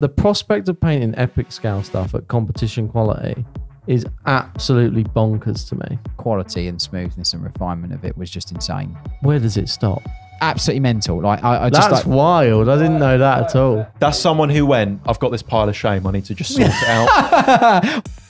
The prospect of painting epic scale stuff at competition quality is absolutely bonkers to me. Quality and smoothness and refinement of it was just insane. Where does it stop? Absolutely mental. Like I, I just That's like wild. I didn't know that at all. That's someone who went, I've got this pile of shame. I need to just sort it out.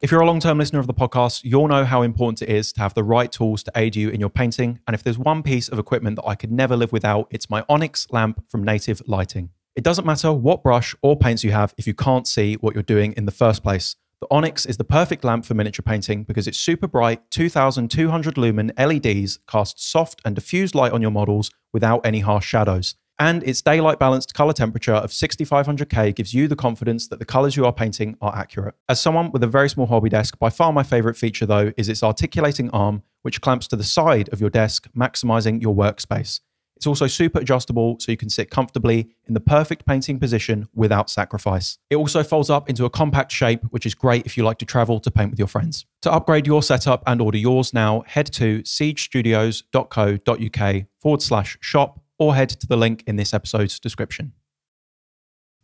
If you're a long term listener of the podcast, you'll know how important it is to have the right tools to aid you in your painting. And if there's one piece of equipment that I could never live without, it's my Onyx lamp from Native Lighting. It doesn't matter what brush or paints you have if you can't see what you're doing in the first place. The Onyx is the perfect lamp for miniature painting because its super bright 2200 lumen LEDs cast soft and diffused light on your models without any harsh shadows. And its daylight balanced color temperature of 6500K gives you the confidence that the colors you are painting are accurate. As someone with a very small hobby desk, by far my favorite feature though is its articulating arm, which clamps to the side of your desk, maximizing your workspace. It's also super adjustable so you can sit comfortably in the perfect painting position without sacrifice. It also folds up into a compact shape, which is great if you like to travel to paint with your friends. To upgrade your setup and order yours now, head to siegestudios.co.uk forward slash shop or head to the link in this episode's description.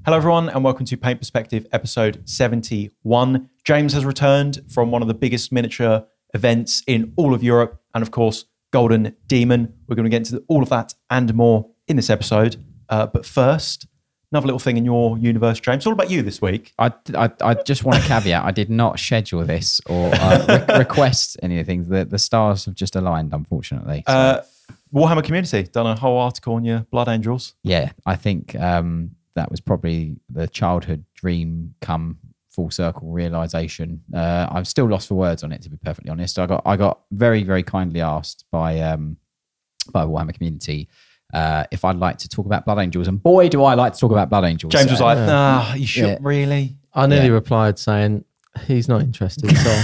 Hello, everyone, and welcome to Paint Perspective episode 71. James has returned from one of the biggest miniature events in all of Europe, and of course, Golden Demon. We're going to get into all of that and more in this episode. Uh, but first, another little thing in your universe, James. It's all about you this week. I, I, I just want a caveat. I did not schedule this or uh, re- request anything. The the stars have just aligned, unfortunately. So, Uh, Warhammer Community done a whole article on your Blood Angels. yeah, I think um, that was probably the childhood dream come full circle realization. Uh, I'm still lost for words on it, to be perfectly honest. I got I got very very kindly asked by um, by Warhammer Community. Uh, if I'd like to talk about Blood Angels, and boy, do I like to talk about Blood Angels. James was Uh, like, nah, you should Yeah. really. I nearly Yeah. replied saying he's not interested. So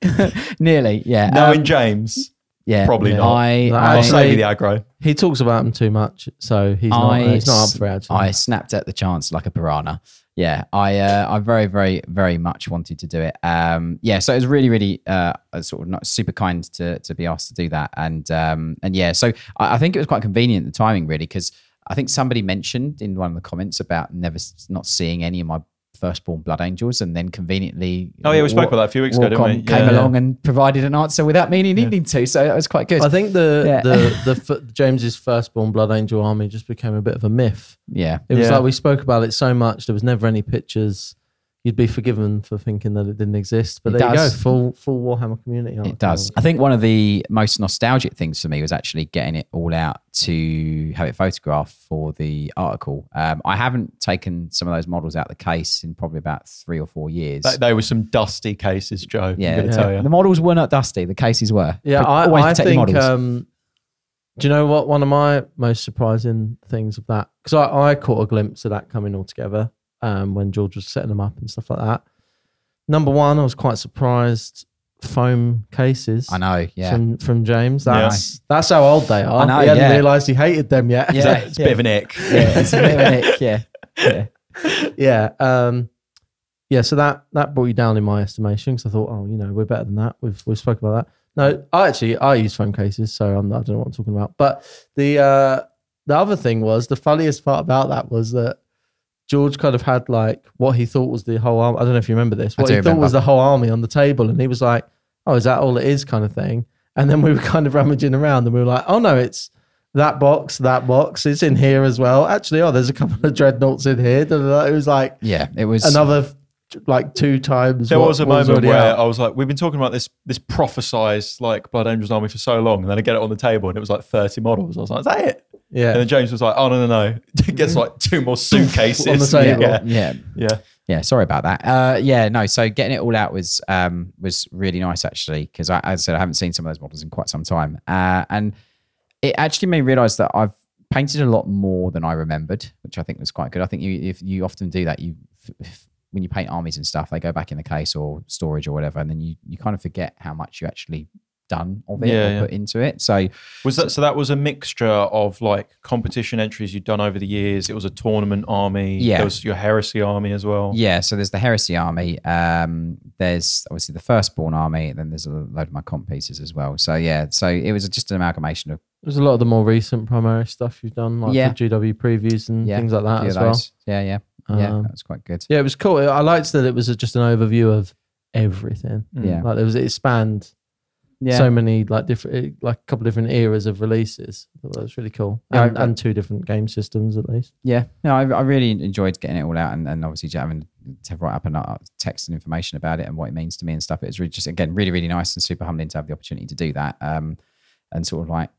nearly, yeah, Knowing Um, James, yeah, probably yeah. not. I, I, I'll Actually- save you the aggro. he talks about him too much. So he's not. I he's not up for it. I snapped at the chance like a piranha. Yeah, I uh, I very very very much wanted to do it. Um, yeah, so it was really really uh, sort of not super kind to to be asked to do that, and um, and yeah, so I, I think it was quite convenient the timing really because I think somebody mentioned in one of the comments about never not seeing any of my firstborn blood angels, and then conveniently, Oh, yeah, we spoke about that a few weeks ago, didn't we? Warcom came Yeah. along and provided an answer without me needing to, so it was quite good. I think the Yeah. the the f- James's firstborn Blood Angel army just became a bit of a myth. yeah, It was Yeah. like we spoke about it so much. There was never any pictures. You'd be forgiven for thinking that it didn't exist. But It there you go, full full Warhammer community. It does. I think one of the most nostalgic things for me was actually getting it all out to have it photographed for the article. Um, I haven't taken some of those models out of the case in probably about three or four years. They, they were some dusty cases, Joe. yeah, I'm yeah. tell you. the models were not dusty. The cases were. Yeah, Pro- I, I think. Um, do you know what? One of my most surprising things of that because I, I caught a glimpse of that coming all together um, when George was setting them up and stuff like that. Number one, I was quite surprised. Foam cases. I know. Yeah. From from James. Yeah. That's that's how old they are. I know, He hadn't yeah. realised he hated them yet. Yeah. it's a bit of an ick. yeah, it's a bit of an ick, Yeah. Yeah. yeah. Um, yeah. So that that brought you down in my estimation because I thought, oh, you know, we're better than that. We've we've spoken about that. No, I actually I use phone cases, so I'm, I don't know what I'm talking about. But the uh, the other thing was the funniest part about that was that George kind of had like what he thought was the whole army. I don't know if you remember this. What do he thought was the whole army on the table, and he was like, "Oh, is that all it is?" kind of thing. And then we were kind of rummaging around, and we were like, "Oh no, it's." That box, that box, it's in here as well. Actually, oh, there's a couple of dreadnoughts in here. It was like Yeah. It was another like two times. There what- was a moment already where out. I was like, we've been talking about this this prophesized like Blood Angels army for so long, and then I get it on the table and it was like 30 models. I was like, is that it? And yeah, then James was like, oh no, no, no. Gets like two more suitcases on the table. Yeah. yeah. yeah. Yeah, sorry about that. Uh, yeah, no. So getting it all out was um, was really nice actually because I, as I said I haven't seen some of those models in quite some time, uh, and it actually made me realise that I've painted a lot more than I remembered, which I think was quite good. I think you if you often do that, you f- f- when you paint armies and stuff, they go back in the case or storage or whatever, and then you you kind of forget how much you actually done of it Yeah, or yeah. put into it. So Was that so? That was a mixture of like competition entries you'd done over the years. It was a tournament army. Yeah. There was your heresy army as well. Yeah, so there's the Heresy Army. Um, there's obviously the Firstborn Army, and then there's a load of my comp pieces as well. So yeah, so it was just an amalgamation of There's a lot of the more recent primary stuff you've done, like Yeah. for GW previews and Yeah, things like that as well. those. Yeah, yeah, yeah. Um, That was quite good. Yeah, it was cool. I liked that it was just an overview of everything. Yeah. Like there was it spanned Yeah, so many like different like a couple different eras of releases. I that was really cool. Yeah, And, I- and two different game systems at least. yeah. No, I, I really enjoyed getting it all out, and, and obviously having to write up and uh, text and information about it and what it means to me and stuff. It was really just again really really nice and super humbling to have the opportunity to do that. Um, and sort of like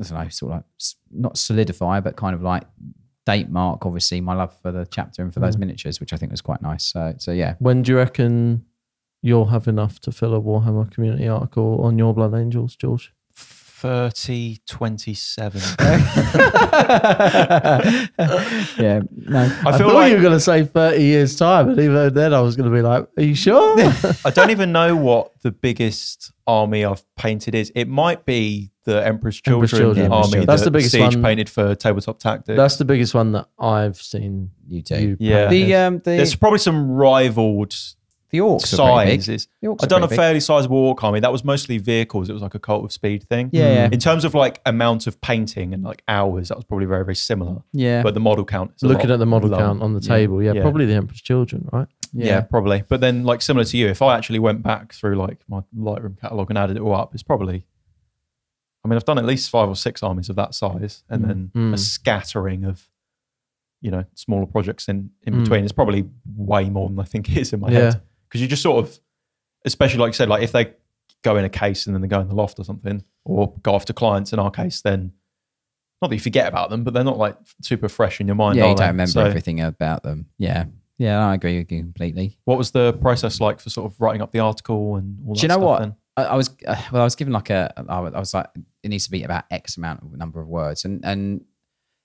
I don't know, sort of like not solidify, but kind of like date mark. Obviously, my love for the chapter and for those Mm. miniatures, which I think was quite nice. So so yeah. When do you reckon you'll have enough to fill a Warhammer community article on your Blood Angels, George? 30, 27. yeah, no. I I, thought like you were going to say 30 years' time, and even then I was going to be like, are you sure? I don't even know what the biggest army I've painted is. It might be the Emperor's Children, Emperor's Children. Army. Children. That's that the biggest Siege one. painted for Tabletop Tactics. That's the biggest one that I've seen. You too. You Yeah. The um the There's probably some rivaled the orcs are pretty big. sizes. I've done a pretty big. fairly sizable orc army. That was mostly vehicles. It was like a cult of speed thing. Yeah, yeah. In terms of like amount of painting and like hours, that was probably very, very similar. Yeah. But the model count is a Looking lot at the model lower. count on the Yeah. table, yeah, Yeah. probably the Emperor's Children, right? Yeah. probably. But then, like similar to you, if I actually went back through like my Lightroom catalog and added it all up, it's probably. I mean, I've done at least five or six armies of that size, and Mm. then Mm. a scattering of, you know, smaller projects in in Mm. between. It's probably way more than I think it is in my Yeah. head because you just sort of, especially like you said, like if they go in a case and then they go in the loft or something, or go to clients. In our case, then not that you forget about them, but they're not like super fresh in your mind. Yeah, you don't they? remember So everything about them. Yeah. Yeah, I agree with you completely. What was the process like for sort of writing up the article and all that Do you know what? then? I, was uh, well. I was given like a. I was was like, it needs to be about X amount of number of words, and and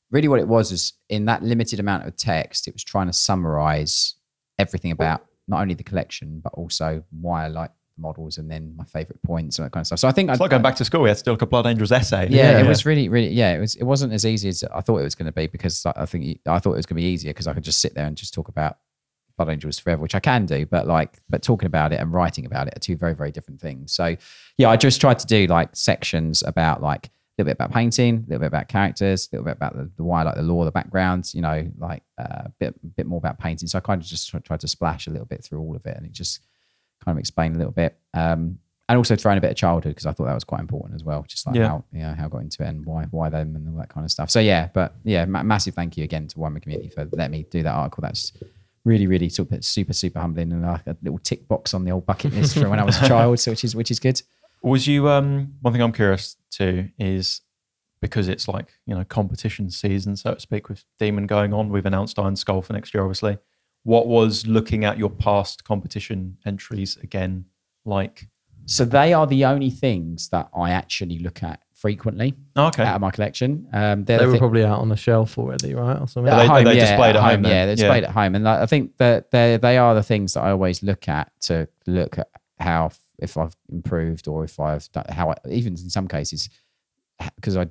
really what it was is in that limited amount of text, it was trying to summarize everything about not only the collection but also why I like the models and then my favorite points and that kind of stuff. So I think It's I, like going back to school. We had to do like a Blood Angels essay. Yeah, Yeah. it was really, really. Yeah, it was. It wasn't as easy as I thought it was going to be because I I think I thought it was going to be easier because I could just sit there and just talk about Blood Angels forever, which I can do. But like, but talking about it and writing about it are two very, very different things. So yeah, I just tried to do like sections about like a little bit about painting, a little bit about characters, a little bit about the, the why, like the lore, the background. You know, like uh, a bit, bit more about painting. So I kind of just tr- tried to splash a little bit through all of it, and it just kind of explained a little bit. Um, and also throwing a bit of childhood because I thought that was quite important as well. Just like Yeah. how you know how I got into it and why why them and all that kind of stuff. So yeah, but yeah, ma- massive thank you again to Warhammer community for letting me do that article. That's really really super super super humbling and like a little tick box on the old bucket list from when I was a child. So which is which is good. Was you um one thing I'm curious to is because it's like, you know, competition season, so to speak, with Demon going on. We've announced Iron Skull for next year, obviously. What was looking at your past competition entries again like? So they are the only things that I actually look at frequently Oh, okay. out of my collection. Um, they're the were thi- probably out on the shelf already, right? Or something. Are they're home, they yeah, displayed at home then? Yeah, they're displayed Yeah. at home, and like, I think that they they are the things that I always look at to look at how if I've improved or if I've done, how I, even in some cases because I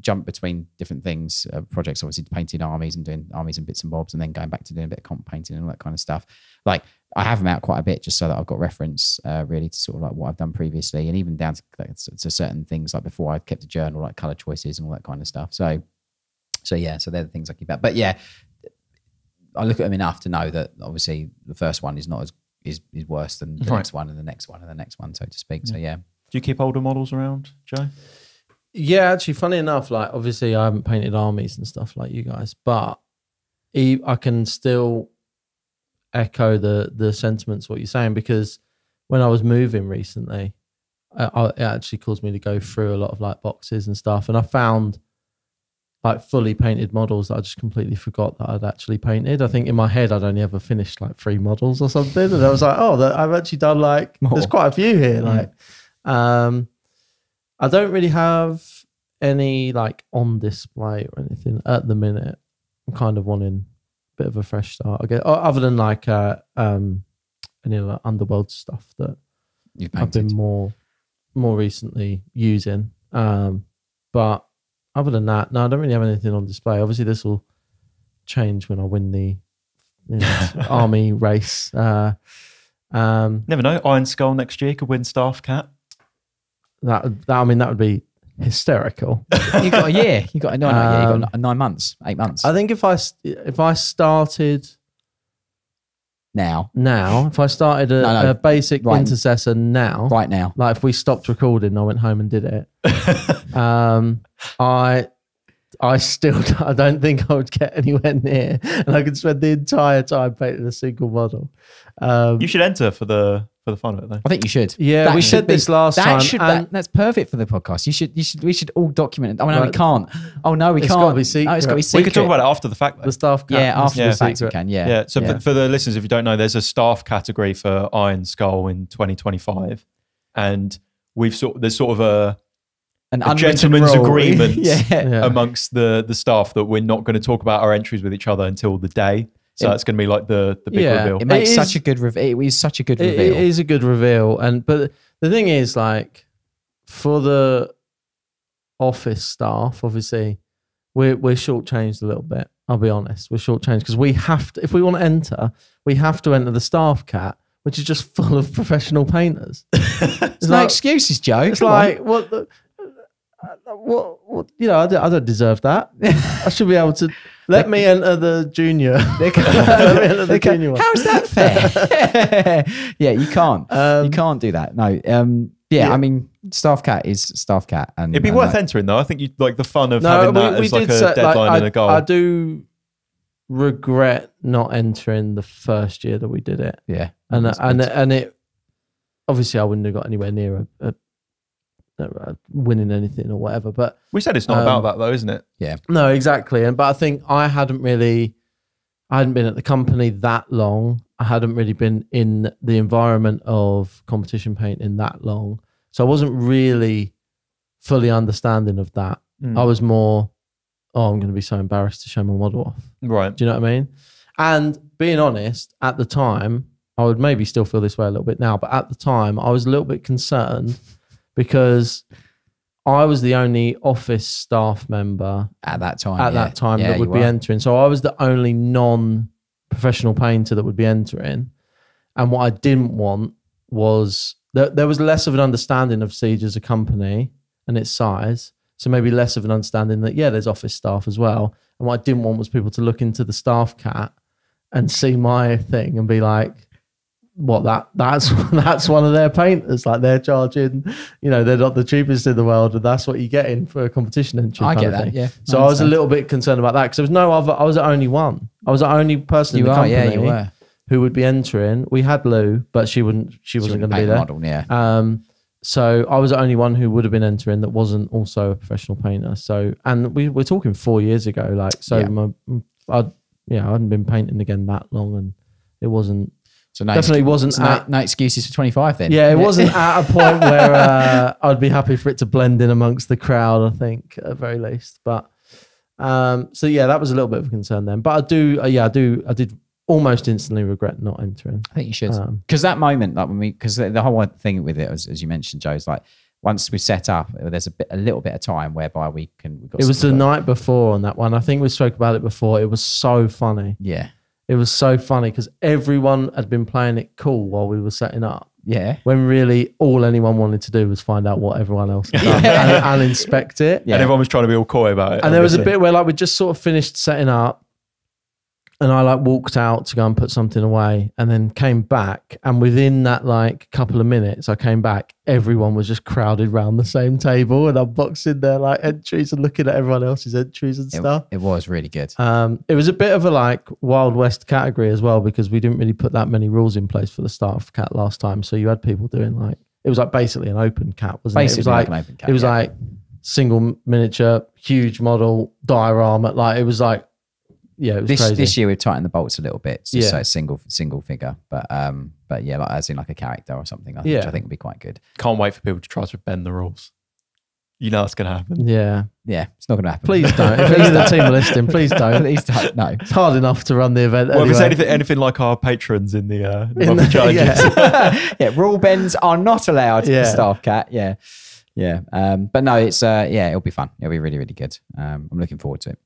jump between different things, uh, projects, obviously painting armies and doing armies and bits and bobs, and then going back to doing a bit of comp painting and all that kind of stuff. Like I have them out quite a bit just so that I've got reference uh, really to sort of like what I've done previously, and even down to, like, to, certain things like before I kept a journal, like color choices and all that kind of stuff. So, so yeah, so they're the things I keep out. But yeah, I look at them enough to know that obviously the first one is not as is, is worse than the Right. next one and the next one and the next one, so to speak. So yeah, Do you keep older models around, Joe? Yeah, actually, funny enough, like obviously I haven't painted armies and stuff like you guys, but I can still echo the the sentiments what you're saying because when I was moving recently, I, I, it actually caused me to go through a lot of like boxes and stuff, and I found like fully painted models that I just completely forgot that I'd actually painted. I think in my head I'd only ever finished like three models or something, and I was like, oh, I've actually done like More. there's quite a few here. Mm. Like, um, I don't really have any like on display or anything at the minute. I'm kind of wanting a bit of a fresh start. I guess, other than like uh, um, any like underworld stuff that you've I've been more more recently using. Um, but other than that, no, I don't really have anything on display. Obviously, this will change when I win the you know, army race. Uh, um, Never know. Iron Skull next year could win Staff Cat. that, that I mean, that would be hysterical. You got a year. You got a nine. yeah, you Um, got nine months, eight months I think if I if I started now. now, if I started a, No, no. a basic Right. intercessor now, Right now. like if we stopped recording, and I went home and did it. um, I I still I don't think I would get anywhere near, and I could spend the entire time painting a single model. Um, You should enter for the for the fun of it though. I think you should. Yeah, That we should said be- this last that time, Should, and- that, that's perfect for the podcast. You should. You should. We should all document it. Oh no, we Right. can't. Oh no, we It's can't. gotta be No, it's got to be secret. secret. We could talk about it after the fact though. the staff cat Yeah, after to the fact, you secret. can. Yeah. Yeah. So For, for the listeners, if you don't know, there's a staff category for Iron Skull in 2025, and we've sort there's sort of a, An a unwritten gentleman's rule. agreement yeah. Yeah. amongst the the staff that we're not going to talk about our entries with each other until the day. So It- that's going to be like the the big Yeah. reveal. It makes It such is- a good reveal. It is such a good It- reveal. it is a good reveal, and but the thing is, like, for the office staff, obviously, we're we're shortchanged a little bit. I'll be honest, we're shortchanged because we have to. If we want to enter, we have to enter the staff cat, which is just full of professional painters. There's no like- excuses, Joe. It's Come on. like what the. uh, What, what you know, I don't, I don't deserve that. I should be able to let me enter the junior. let me enter the junior. How's that fair? yeah, you can't. Um, you can't do that. No. Um, yeah, yeah. I mean, staff cat is staff cat, and It'd be and worth that- entering though. I think you like the fun of having that as like a set- deadline I, and a goal. I do regret not entering the first year that we did it, Yeah, and and good. and it obviously I wouldn't have got anywhere near a, a, a winning anything or whatever. But we said it's not um, about that though, isn't it? Yeah. No, exactly. And but I think I hadn't really, I hadn't been at the company that long. I hadn't really been in the environment of competition painting that long, so I wasn't really fully understanding of that. Mm. I was more, oh, I'm going to be so embarrassed to show my model off. Right. Do you know what I mean? And being honest, at the time, I would maybe still feel this way a little bit now, but at the time, I was a little bit concerned because I was the only office staff member at that time. at yeah. that time Yeah, that would be were. entering. So I was the only non professional painter that would be entering. And what I didn't want was that there was less of an understanding of Siege as a company and its size. So maybe less of an understanding that, yeah, there's office staff as well. And what I didn't want was people to look into the staff cat and see my thing and be like, what that that's that's one of their painters like they're charging you know they're not the cheapest in the world and that's what you get in for a competition entry I get that. Yeah. So I, was a little bit concerned about that because there was no other. I was the only one. I was the only person You in the are. company Yeah, you were. who would be entering. We had Lou, but she wouldn't. She wasn't going to be there. Model, yeah. Um, so I was the only one who would have been entering that wasn't also a professional painter. So and we we're talking four years ago. Like so, Yeah. my I yeah I hadn't been painting again that long, and it wasn't. So no, Definitely wasn't so at- no excuses for 25 then. Yeah, it wasn't at a point where uh, I'd be happy for it to blend in amongst the crowd. I think at very least, but um, so yeah, that was a little bit of a concern then. But I do, uh, yeah, I do, I did almost instantly regret not entering. I think you should. Um, Because that moment, like when we, because the, the whole thing with it, as, as you mentioned, Joe, is like once we set up, there's a bit, a little bit of time whereby we can. We've got It was the night before on that one. I think we spoke about it before. It was so funny. Yeah. It was so funny because everyone had been playing it cool while we were setting up. Yeah. When really all anyone wanted to do was find out what everyone else had done and, and inspect it. Yeah. And everyone was trying to be all coy about it. And there was a bit where like we just sort of finished setting up and I like walked out to go and put something away and then came back and within that like couple of minutes I came back everyone was just crowded round the same table and I'm boxing their like entries and looking at everyone else's entries and It, stuff. it was really good. Um, it was a bit of a like Wild West category as well because we didn't really put that many rules in place for the start of cat last time. So you had people doing like it was like basically an open cat, wasn't it? It was Basically like like an open cat, it was yeah. like single miniature, huge model diorama. Like it was like yeah, it was This crazy. this year we've tightened the bolts a little bit, just Yeah. so it's single single figure. But um, but yeah, like as in like a character or something, I think, which I think would be quite good. Can't wait for people to try to bend the rules. You know that's going to happen. yeah, Yeah, it's not going to happen. please don't. If any of the team are listening, please don't. Please don't. No. It's hard enough to run the event. Well, if it's anything, anything like our patrons in the, uh, In the- challenges. yeah. yeah, rule bends are not allowed Yeah. for staff cat. Yeah, yeah. Um, but no, it's uh, yeah, it'll be fun. It'll be really, really good. Um, I'm looking forward to it.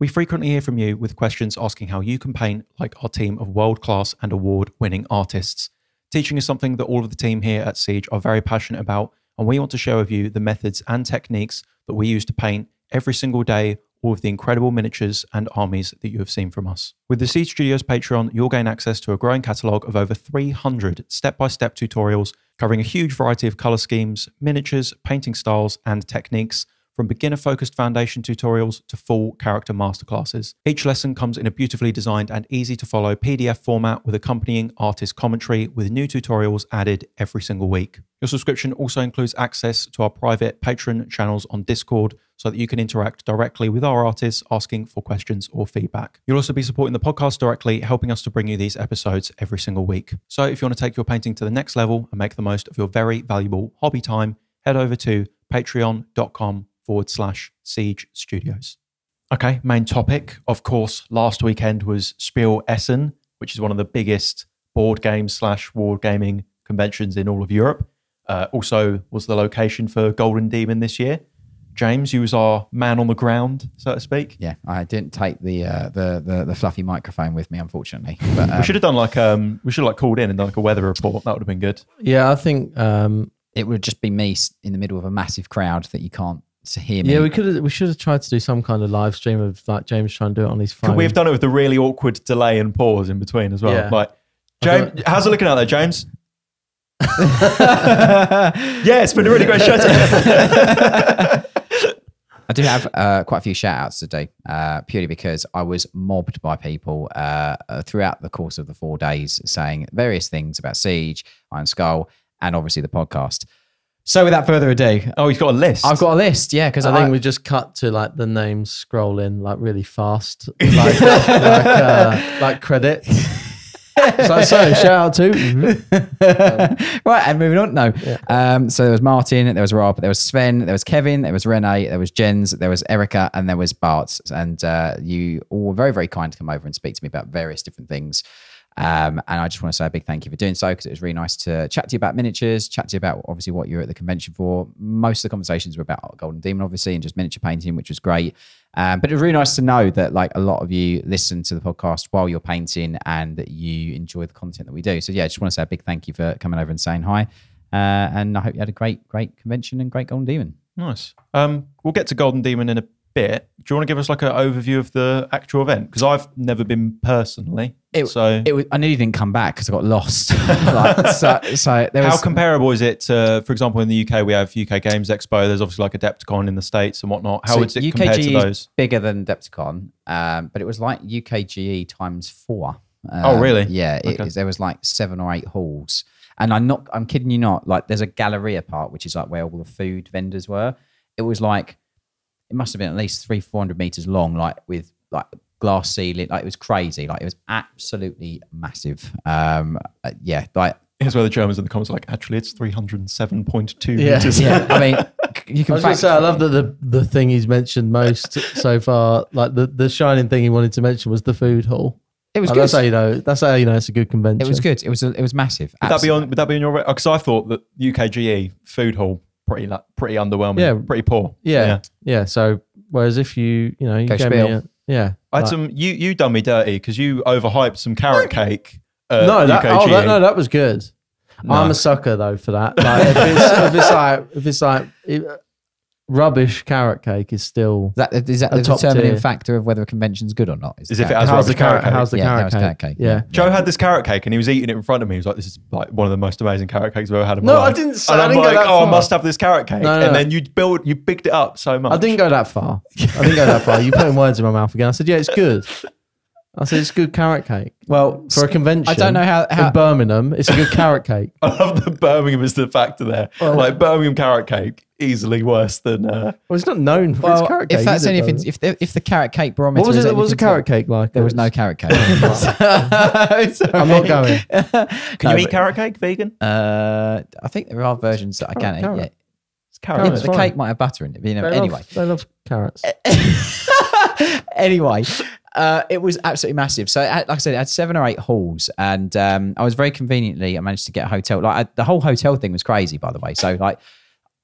We frequently hear from you with questions asking how you can paint like our team of world class and award winning artists. Teaching is something that all of the team here at Siege are very passionate about, and we want to share with you the methods and techniques that we use to paint every single day all of the incredible miniatures and armies that you have seen from us. With the Siege Studios Patreon, you'll gain access to a growing catalogue of over 300 step by step tutorials covering a huge variety of colour schemes, miniatures, painting styles, and techniques. From beginner focused foundation tutorials to full character masterclasses. Each lesson comes in a beautifully designed and easy to follow PDF format with accompanying artist commentary, with new tutorials added every single week. Your subscription also includes access to our private Patreon channels on Discord so that you can interact directly with our artists, asking for questions or feedback. You'll also be supporting the podcast directly, helping us to bring you these episodes every single week. So if you want to take your painting to the next level and make the most of your very valuable hobby time, head over to patreon.com forward slash siege studios. Okay, main topic. Of course, last weekend was Spiel Essen, which is one of the biggest board game slash war gaming conventions in all of Europe. Uh, also was the location for Golden Demon this year. James, you was our man on the ground, so to speak. Yeah, I didn't take the uh, the, the the fluffy microphone with me, unfortunately. But um, we should have done like um, we should have like called in and done like a weather report. That would have been good. Yeah, I think. Um, it would just be me in the middle of a massive crowd that you can't s- hear me. yeah, we could have. We should have tried to do some kind of live stream of like James trying to do it on his phone. Could we have done it with the really awkward delay and pause in between as well? Yeah. Like, James, how's it looking out there, James? yeah, it's been a really great show. I do have uh, quite a few shout outs today, uh, purely because I was mobbed by people uh, uh, throughout the course of the four days saying various things about Siege, Iron Skull, and obviously the podcast. So without further ado, oh, he's got a list. I've got a list, yeah, because I think we just cut to like the names scrolling like really fast, like like, uh, like credits. so, so shout out to right, and moving on. No, um, so there was Martin, there was Rob, there was Sven, there was Kevin, there was Renee, there was Jens, there was Erica, and there was Bart. And uh, you all were very, very kind to come over and speak to me about various different things. Um, and I just want to say a big thank you for doing so because it was really nice to chat to you about miniatures, chat to you about obviously what you're at the convention for. Most of the conversations were about Golden Demon, obviously, and just miniature painting, which was great. Um, but it was really nice to know that like a lot of you listen to the podcast while you're painting and that you enjoy the content that we do. So yeah, I just want to say a big thank you for coming over and saying hi. Uh, and I hope you had a great, great convention and great Golden Demon. Nice. Um, we'll get to Golden Demon in a bit. Do you want to give us like an overview of the actual event? Because I've never been personally. It- so It was, I nearly didn't come back because I got lost. like, so, so there how comparable is it to, for example, in the UK we have UK Games Expo. There's obviously like Adepticon in the states and whatnot. How so is it compared to those? is bigger than Depticon, um, but it was like UKGE times four. Oh, Um, really? Yeah, it, Okay. there was like seven or eight halls, and I'm not. I'm kidding you not. Like, there's a Galleria part, which is like where all the food vendors were. It was like it must have been at least three, four hundred meters long, like with like glass ceiling. Like it was crazy. Like it was absolutely massive. Um, uh, yeah, like Here's where the Germans in the comments are like, actually, it's 307.2 Yeah. meters. yeah. I mean, you I can was going fact. say, I love that the, the thing he's mentioned most so far, like the, the shining thing he wanted to mention was the food hall. it was Like, good. that's how you know. That's how you know it's a good convention. It was good. It was. It was massive. Would that be on? Would that be on your? Because I thought that UKGE food hall pretty like, pretty underwhelming. Yeah. pretty poor. Yeah, yeah. So whereas if you, you know, you Go gave me a, yeah. I had like- some. You you done me dirty because you overhyped some carrot cake. Uh, no, that, oh, that, no, that was good. No. I'm a sucker though for that. Like if it's, if it's like if it's like rubbish carrot cake is still. Is that, is that A the top determining tier. factor of whether a convention's good or not? Is As the if it carrot- has How's the carrot carrot? cake. How's the Yeah, carrot cake? carrot cake? Yeah. Joe had this carrot cake and he was eating it in front of me. He was like, "This is like one of the most amazing carrot cakes I've ever had in my No, life." I didn't say- And I I'm didn't go like, that "Oh, I must have this carrot cake." No, no, and then you build, you bigged it up so much. I didn't go that far. I didn't go that far. You putting words in my mouth again. I said, yeah, it's good. I said it's good carrot cake. Well, For a convention, I don't know how- how- in Birmingham, it's a good carrot cake. I love that Birmingham is the factor there. like Birmingham carrot cake, easily worse than. Uh, Well, it's not known for well, its carrot cake. if that's is anything, Birmingham? if the, if the carrot cake barometer what was is it? What was a carrot cake like? There was no carrot cake. I'm not going. can No, you eat but- carrot cake vegan? Uh, I think there are versions that I Carrot, can eat. carrot. Yeah. It's carrot. Yeah, Carrot's but the fine. cake might have butter in it. But, you know, They anyway, love, they love carrots. anyway, uh, it was absolutely massive. So, like I said, it had seven or eight halls, and um, I was very conveniently. I managed to get a hotel. Like I, the whole hotel thing was crazy, by the way. So, like,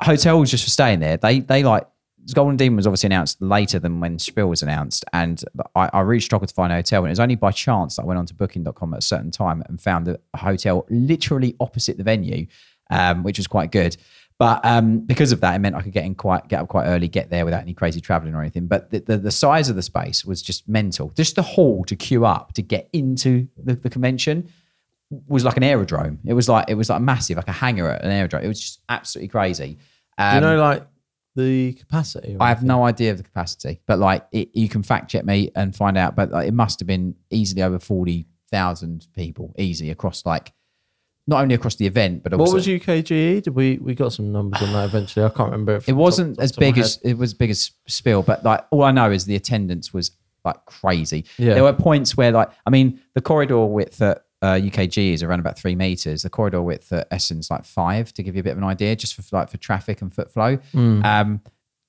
hotels just for staying there. They they like Golden Demon was obviously announced later than when Spiel was announced, and I, I really struggled to find a hotel. And it was only by chance that I went onto Booking.com at a certain time and found a hotel literally opposite the venue, um, which was quite good. But um, because of that, it meant I could get in quite get up quite early, get there without any crazy traveling or anything. But the, the, the size of the space was just mental. Just the hall to queue up to get into the, the convention was like an aerodrome. It was like it was like massive, like a hangar at an aerodrome. It was just absolutely crazy. Um, Do you know like the capacity? I have no idea of the capacity, but like it, you can fact check me and find out. But like, it must have been easily over forty thousand people, easy across like not only across the event, but also What was UKGE? Did we we got some numbers on that eventually? I can't remember. If it wasn't off the as top big as it was big as Spiel, but like all I know is the attendance was like crazy. Yeah. There were points where like I mean the corridor width at uh, UKG is around about three meters. The corridor width at Essen's like five to give you a bit of an idea, just for like for traffic and foot flow. Hmm. Um,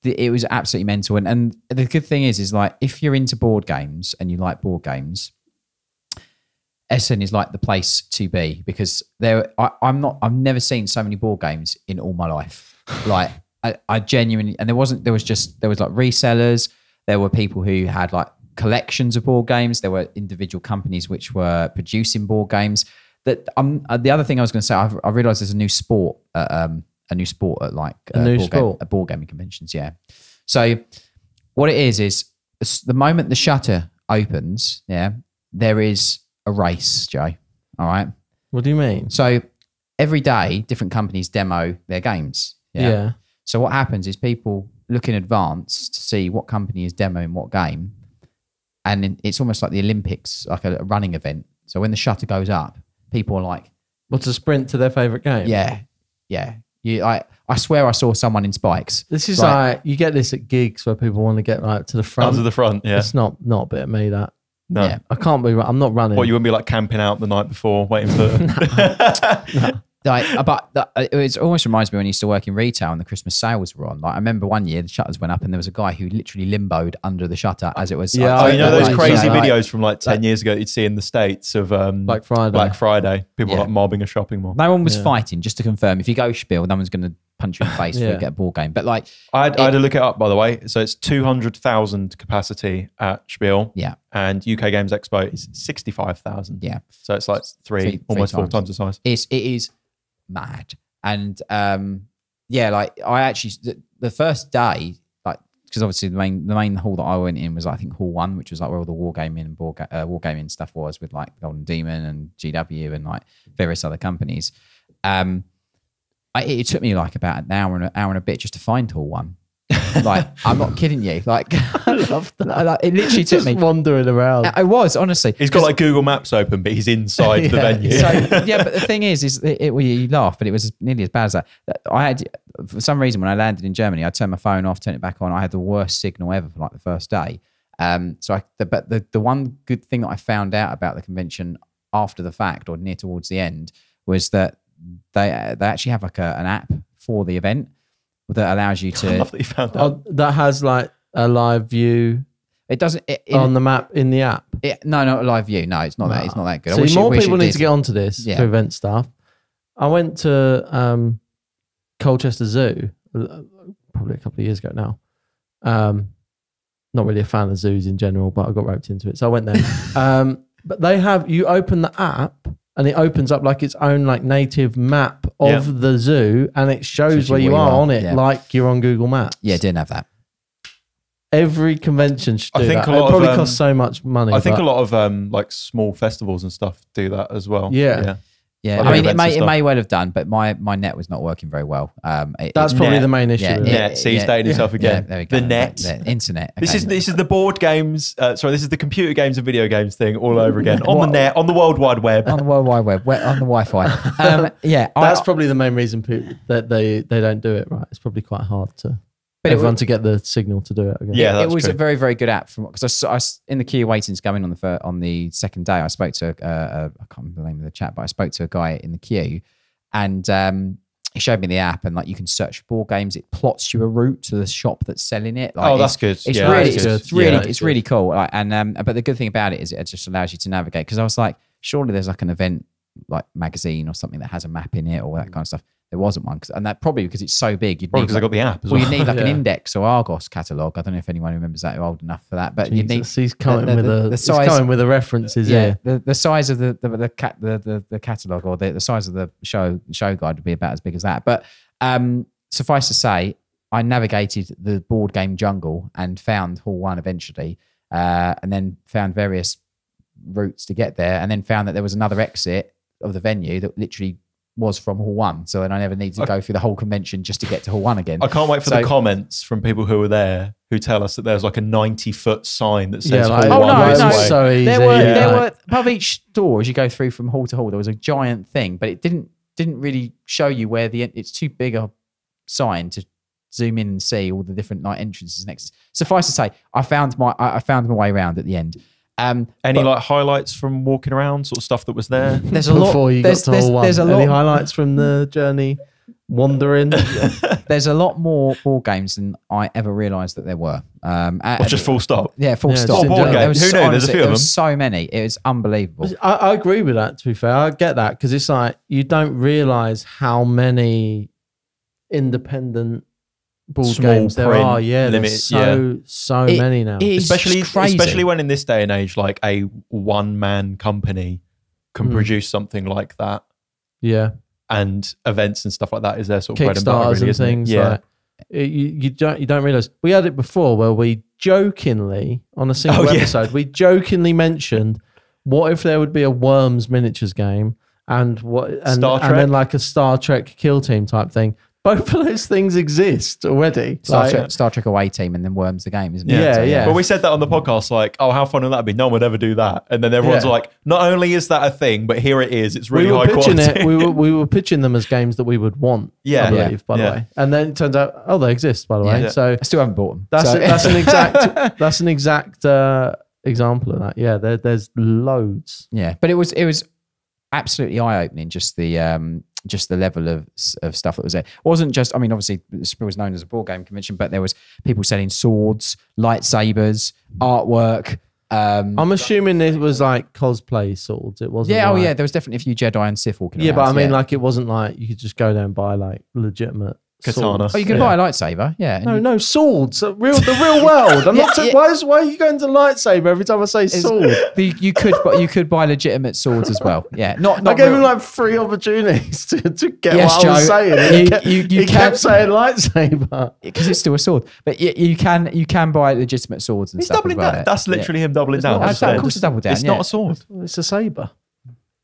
the, it was absolutely mental. And and the good thing is is like if you're into board games and you like board games, Essen is like the place to be because there I, I'm not I've never seen so many board games in all my life. Like I, I genuinely and there wasn't there was just there was like resellers, there were people who had like collections of board games, there were individual companies which were producing board games. That um uh, the other thing I was going to say I've, I realized there's a new sport uh, um a new sport at like A uh, new board game- sport? at board gaming conventions yeah. So what it is is the moment the shutter opens, yeah, there is a race, Joe. All right. What do you mean? So every day, different companies demo their games. Yeah. Yeah. So what happens is people look in advance to see what company is demoing what game, and it's almost like the Olympics, like a, a running event. So when the shutter goes up, people are like, What's a sprint to their favorite game? "Yeah, yeah." You, I, I swear, I saw someone in spikes. This is Right. like you get this at gigs where people want to get like to the front. Front to the front, yeah. It's not not a bit of me that No. Yeah. I can't be. I'm not running. What you wouldn't be like camping out the night before, waiting for. like but that, it almost reminds me when I used to work in retail and the Christmas sales were on. Like I remember one year the shutters went up and there was a guy who literally limboed under the shutter as it was. Yeah, oh, you know know those that. crazy Yeah, like- videos from like ten years ago you'd see in the states of um, Black Friday. Black Friday, people Yeah. like mobbing a shopping mall. No one was Yeah. fighting. Just to confirm, if you go spiel, no one's going to punch you in the face Yeah. for you get a ball game. But like, I had, I had to look it up by the way. So it's two hundred thousand capacity at Spiel, yeah, and UK Games Expo is sixty five thousand. yeah, So it's like three, almost four times. times the size. it's it is mad. And um, yeah, like I actually the, the first day, like because obviously the main the main hall that I went in was I think hall one, which was like where all the wargaming and ga- uh, wargaming stuff was with like Golden Demon and GW and like various other companies. Um, I, it took me like about an hour and an hour and a bit just to find hall one. Like I'm not kidding you. Like I love that. Like, it literally took just me. wandering around. I was honestly. He's got like Google Maps open, but he's inside the venue. So yeah, but the thing is, is it, it, well, you laugh, but it was nearly as bad as that. I had, for some reason, when I landed in Germany, I turned my phone off, turned it back on. I had the worst signal ever for like the first day. Um, so I, the, but the the one good thing that I found out about the convention after the fact or near towards the end was that they they actually have like a, an app for the event that allows you I to. love that you found out. Oh, that has like a live view It doesn't. It, it, on the map in the app. it- no, not a live view. No, it's not that. It's not that good. I See, wish it- more wish it people need to get onto this Yeah. for event stuff. I went to um, Colchester Zoo probably a couple of years ago now. Um, not really a fan of zoos in general, but I got roped into it, so I went there. um, but they have you open the app and it opens up like its own like native map of Yeah. the zoo, and it shows Shows where you where you are are, on it, yeah. like you're on Google Maps. Yeah, didn't have that. Every convention should I do think that. a lot it of, probably um, costs so much money. I think but- a lot of um, like small festivals and stuff do that as well. Yeah. Yeah, Like I mean, it may it may well have done, but my my net was not working very well. Um, it- That's it- probably Net. the main issue. Yeah, with it. yeah. Net. See, he's dating himself yeah, again. there we go. The net. the internet. This is this is the board games. Uh, sorry, this is the computer games and video games thing all over again on the net, on the World Wide Web. on the World Wide Web, on the Wi-Fi. Um, yeah, I- That's probably the main reason people, that they they don't do it right. It's probably quite hard to But it everyone was- to get the signal to do it. Again. Yeah, it was true. a very very good app from because I, s- I s- in the queue waiting to go in on the fir- on the second day. I spoke to uh, uh, I can't remember the name of the chat, but I spoke to a guy in the queue, and um, he showed me the app and like you can search for board games. It plots you a route to the shop that's selling it. Like, Oh, it's- that's good. It's Yeah, really, that's it's, good. it's really, Yeah, it's that's really cool. Like, and um, but the good thing about it is it just allows you to navigate. Because I was like, surely there's like an event like magazine or something that has a map in it or that kind of stuff. There wasn't one, 'cause- and that probably because it's so big. You'd Probably need because I got the app as well, well. you need like an index or Argos catalog. I don't know if anyone remembers that. You're old enough for that, but you need he's coming the- with the- a the he's size- coming with the references. yeah, Yeah, the, the size of the the the, cat, the, the, the catalog or the, the size of the show show guide would be about as big as that. But um, suffice to say, I navigated the board game jungle and found Hall One eventually, uh, and then found various routes to get there, and then found that there was another exit of the venue that literally was from Hall One. So then I never need to go through the whole convention just to get to Hall One again. I can't wait for So- the comments from people who were there who tell us that there's like a 90 foot sign that says Yeah, like, Hall Oh, One no, this no. way. so easy. there were yeah. there were above each door as you go through from hall to hall there was a giant thing but it didn't didn't really show you where the it's too big a sign to zoom in and see all the different like entrances next suffice to say i found my i I found my way around at the end um Any but like highlights from walking around, sort of stuff that was there? there's a lot before you there's, got to there's, Hall One. there's a Any lot highlights from the journey? Wandering. there's a lot more board games than i ever realized that there were um Or just full stop? yeah full Yeah, stop just board general. game. There was Who so- knew? There's a few of them. so many it was unbelievable I, I agree with that. To be fair, I get that because it's like you don't realize how many independent board Small games there print, are. Yeah, limit, there's so so It many now. is especially crazy. especially when in this day and age like a one man company can Hmm. produce something like that yeah, and events and stuff like that is their sort of bread and butter Kickstarters really, and isn't it? things. yeah Like, it- you, you don't you don't realize we had it before where we jokingly on a single Oh, yeah. episode we jokingly mentioned what if there would be a Worms miniatures game and what and, Star and then like a Star Trek kill team type thing. Both of those things exist already. Star, Like, Trek, Star Trek away team and then worms the game isn't it Yeah, So, yeah. But we said that on the podcast, like, oh, how fun would that be? No one would ever do that. And then everyone's Yeah. like, not only is that a thing, but here it is. It's really we were high pitching quality. it. We were we were pitching them as games that we would want. Yeah. I Yeah. believe, by Yeah. the way. And then it turns out, oh, they exist, by the way. Yeah. So I still haven't bought them. that's So- that's an exact that's an exact uh, example of that. Yeah, there, there's loads. yeah, but it was it was absolutely eye opening. Just the um just the level of of stuff that was there. It wasn't just. I mean, obviously, this was known as a board game convention, but there was people selling swords, lightsabers, artwork. Um, I'm assuming it was like cosplay swords. It wasn't. yeah, oh yeah, there was definitely a few Jedi and Sith walking Yeah, but I mean, yeah. like, it wasn't like you could just go there and buy like legitimate Katana. oh, you can yeah. buy a lightsaber, yeah. No, you- no swords. The real, the real world. I'm Yeah, not. ta- yeah. Why, is, why are you going to lightsaber every time I say it's- sword? the- you could, but you could buy legitimate swords as well. Yeah, not. not I gave real- him like three opportunities to, to get Yes, what I was Joe. saying. and he You- kept, you- you he can- kept saying lightsaber. because it's still a sword. But you, you can you can buy legitimate swords and He's stuff doubling as well. down. That's Yeah. literally him doubling down. not a Just sword. there. Of course, it's double down. It's yeah. not a sword. It's a saber.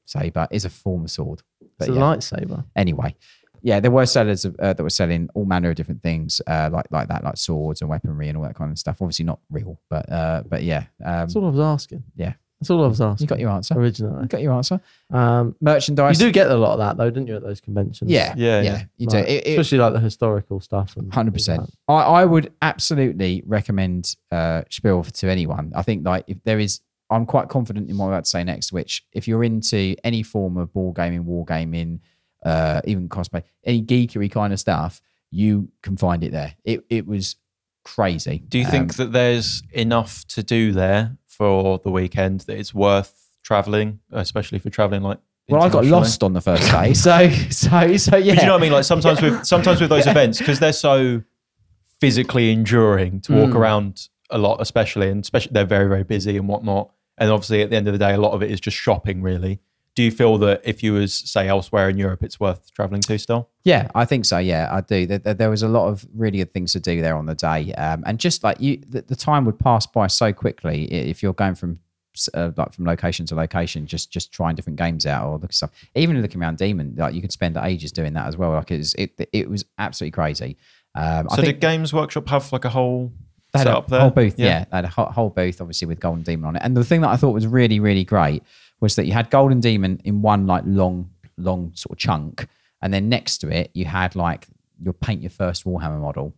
saber is a form of sword. But It's a yeah. lightsaber. anyway, yeah, there were sellers of, uh, that were selling all manner of different things uh, like like that, like swords and weaponry and all that kind of stuff. Obviously not real, but uh, but yeah, um, That's all I was asking. yeah. That's all I was asking. You got your answer. originally. You originally. got your answer. Um, you do get a lot of that though, didn't you, at those conventions? yeah, Yeah, yeah, yeah. You do. It- it- especially like the historical stuff. Hundred percent. I, I would absolutely recommend uh, Spiel to anyone. I think like if there is, I'm quite confident in what I'm about to say next. Which if you're into any form of ball gaming, war gaming, uh, even cosplay, any geekery kind of stuff, you can find it there. It it was crazy. Do you think Um, that there's enough to do there for the weekend that it's worth traveling, especially for traveling like? well, I got lost on the first day, so so so yeah. But you know what I mean? Like sometimes with sometimes with those events because they're so physically enduring to walk Mm. around a lot, especially and especially they're very very busy and whatnot. And obviously, at the end of the day, a lot of it is just shopping. Really, do you feel that if you was say elsewhere in Europe, it's worth traveling to still? Yeah, I think so. Yeah, I do. There, there- was a lot of really good things to do there on the day, um, and just like you, the, the time would pass by so quickly if you're going from uh, like from location to location, just just trying different games out or look at stuff. Even looking around Demon, like you could spend ages doing that as well. Like it was, it, it was absolutely crazy. Um, So I think did Games Workshop have like a whole they had a there? whole booth, yeah. They had a whole booth, obviously with Golden Demon on it. And the thing that I thought was really, really great was that you had Golden Demon in one like long, long sort of chunk, and then next to it you had like you'll paint your first Warhammer model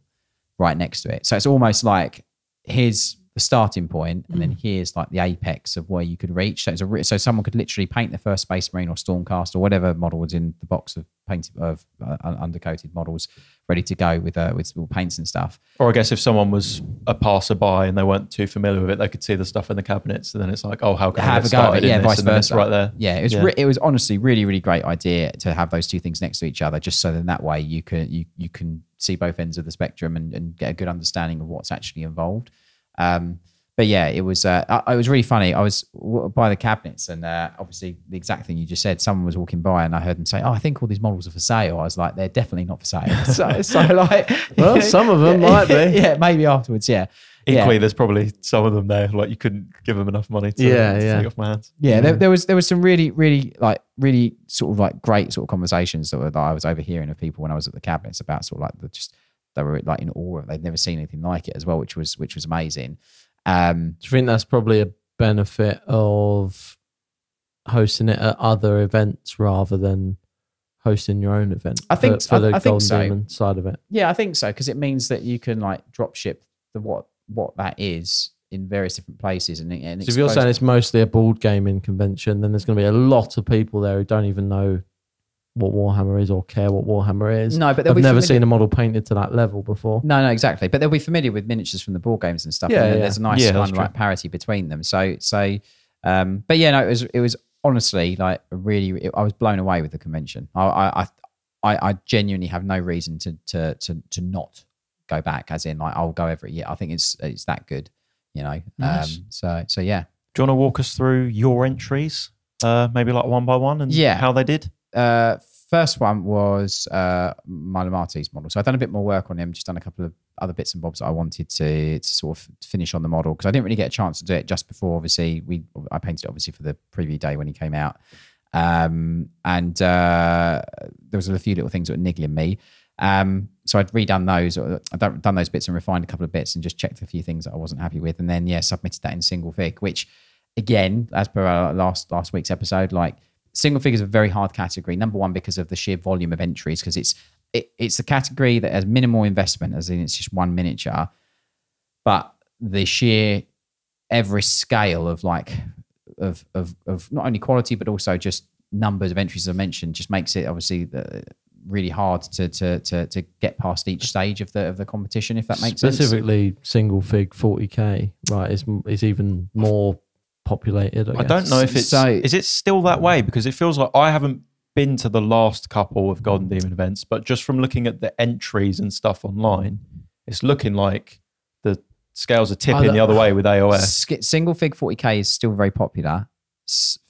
right next to it. So it's almost like here's the starting point, and then here's like the apex of where you could reach. So it's a so someone could literally paint the first Space Marine or Stormcast or whatever model was in the box of painted of uh, undercoated models ready to go with uh, with paints and stuff. Or I guess if someone was a passerby and they weren't too familiar with it, they could see the stuff in the cabinets, and then it's like, oh, how can I have get a go started yeah, vice and then it's versa. right there. Yeah, it was Yeah. Re- it was honestly really really great idea to have those two things next to each other, just so then that way you can you you can see both ends of the spectrum and, and get a good understanding of what's actually involved. Um, but yeah, it was uh, it was really funny. I was by the cabinets, and uh, obviously the exact thing you just said. Someone was walking by, and I heard them say, "Oh, I think all these models are for sale." I was like, "They're definitely not for sale." so, so like, Well, some of them might be. yeah, maybe afterwards. Yeah, Equally, yeah. there's probably some of them there like you couldn't give them enough money to, Yeah, to yeah. take off my hands. yeah, There, there was there was some really really like really sort of like great sort of conversations that, were, that I was overhearing of people when I was at the cabinets about sort of like the just they were like in awe of they'd never seen anything like it as well, which was which was amazing. Um, Do you think that's probably a benefit of hosting it at other events rather than hosting your own event? I think- for, for the I- I think Golden so. Demon side of it. Yeah, I think so because it means that you can like drop ship the what what that is in various different places and, and So if you're saying it's mostly a board gaming convention, then there's going to be a lot of people there who don't even know what Warhammer is or care what Warhammer is. no, but they'll I've be never familiar- seen a model painted to that level before. No, no, exactly. But they'll be familiar with miniatures from the board games and stuff. Yeah, and yeah. there's a nice Yeah, kind that's of like parity between them. So, so, um, but yeah, no, it was it was honestly like a really. I was blown away with the convention. I, I, I, I, I genuinely have no reason to to to to not go back. As in, like I'll go every year. I think it's it's that good. You know. Nice. Um, so so yeah. Do you want to walk us through your entries, uh, maybe like one by one, and Yeah. how they did? Uh, first one was uh, Milo Marti's model. So I've done a bit more work on him, just done a couple of other bits and bobs that I wanted to, to sort of finish on the model because I didn't really get a chance to do it just before. Obviously, we I painted it obviously for the preview day when he came out, um, and uh, there was a few little things that were niggling me. Um, so I'd redone those, or I'd done done those bits and refined a couple of bits and just checked a few things that I wasn't happy with, and then yeah, submitted that in single fig, which again, as per our last last week's episode, like single figures are a very hard category. Number one, because of the sheer volume of entries, because it's it, it's a category that has minimal investment, as in it's just one miniature, but the sheer Everest scale of like of of of not only quality but also just numbers of entries as I mentioned just makes it obviously uh, really hard to to to to get past each stage of the of the competition if that makes sense. Specifically, single fig 40k, right, is, is even more populated. I, I don't know if it's So- is it still that way because it feels like I haven't been to the last couple of Golden Demon events, but just from looking at the entries and stuff online, it's looking like the scales are tipping don't- the other way with AOS. Sk- single fig 40k is still very popular.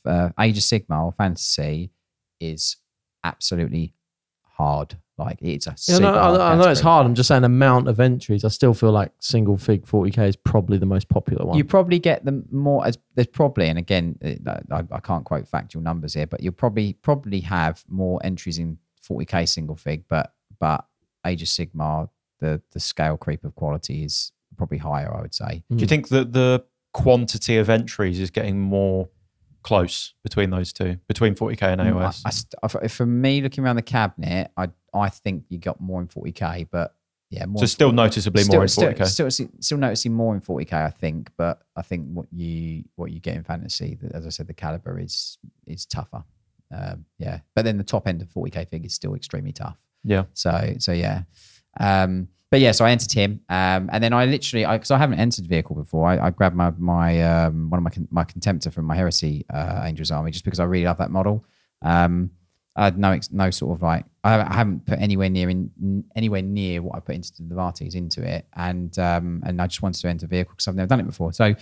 Uh, Age of Sigmar or Fantasy is absolutely hard. Like it's a Yeah, no, I, I know it's hard. I'm just saying, amount of entries. I still feel like single fig 40k is probably the most popular one. You probably get them more as there's probably, and again, uh, I, I can't quote factual numbers here, but you'll probably probably have more entries in 40k single fig, but but Age of Sigmar, the the scale creep of quality is probably higher. I would say. Do you think that the quantity of entries is getting more close between those two, between 40k and Mm, AOS? I, I I- for me, looking around the cabinet, I I think you got more in 40k, but yeah, more. so still noticeably more in 40k. Still, still, still noticing more in 40k, I think, but I think what you what you get in fantasy, as I said, the caliber is is tougher. Um, yeah, but then the top end of 40k fig is still extremely tough. yeah. So so yeah, um, but yeah, so I entered him, um, and then I literally because I, haven't entered vehicle before, I, I grabbed my my um, one of my my contemptor from my heresy uh, Angels Army just because I really love that model. Um, I had no no sort of like I haven't, I haven't put anywhere near in anywhere near what I put into the Novartis into it, and um, and I just wanted to enter vehicle because I've never done it before. So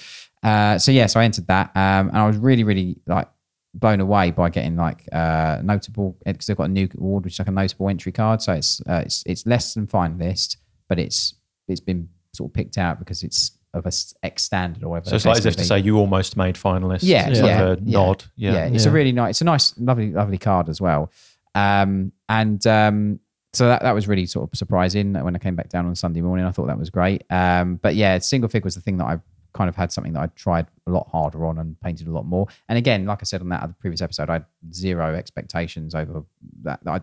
uh, so yeah, so I entered that, um, and I was really really like blown away by getting like uh, notable because they've got a new award which is like a notable entry card. So it's uh, it's it's less than finalist, but it's it's been sort of picked out because it's of a s- X standard or whatever. So it's like as if to say you almost made finalists. Yeah, it's yeah, like a yeah. nod. Yeah. yeah, it's a really nice, it's a nice, lovely, lovely card as well. Um, and um, so that that was really sort of surprising when I came back down on Sunday morning. I thought that was great. Um, but yeah, single fig was the thing that I kind of had something that I tried a lot harder on and painted a lot more. And again, like I said on that other previous episode, I had zero expectations over that. I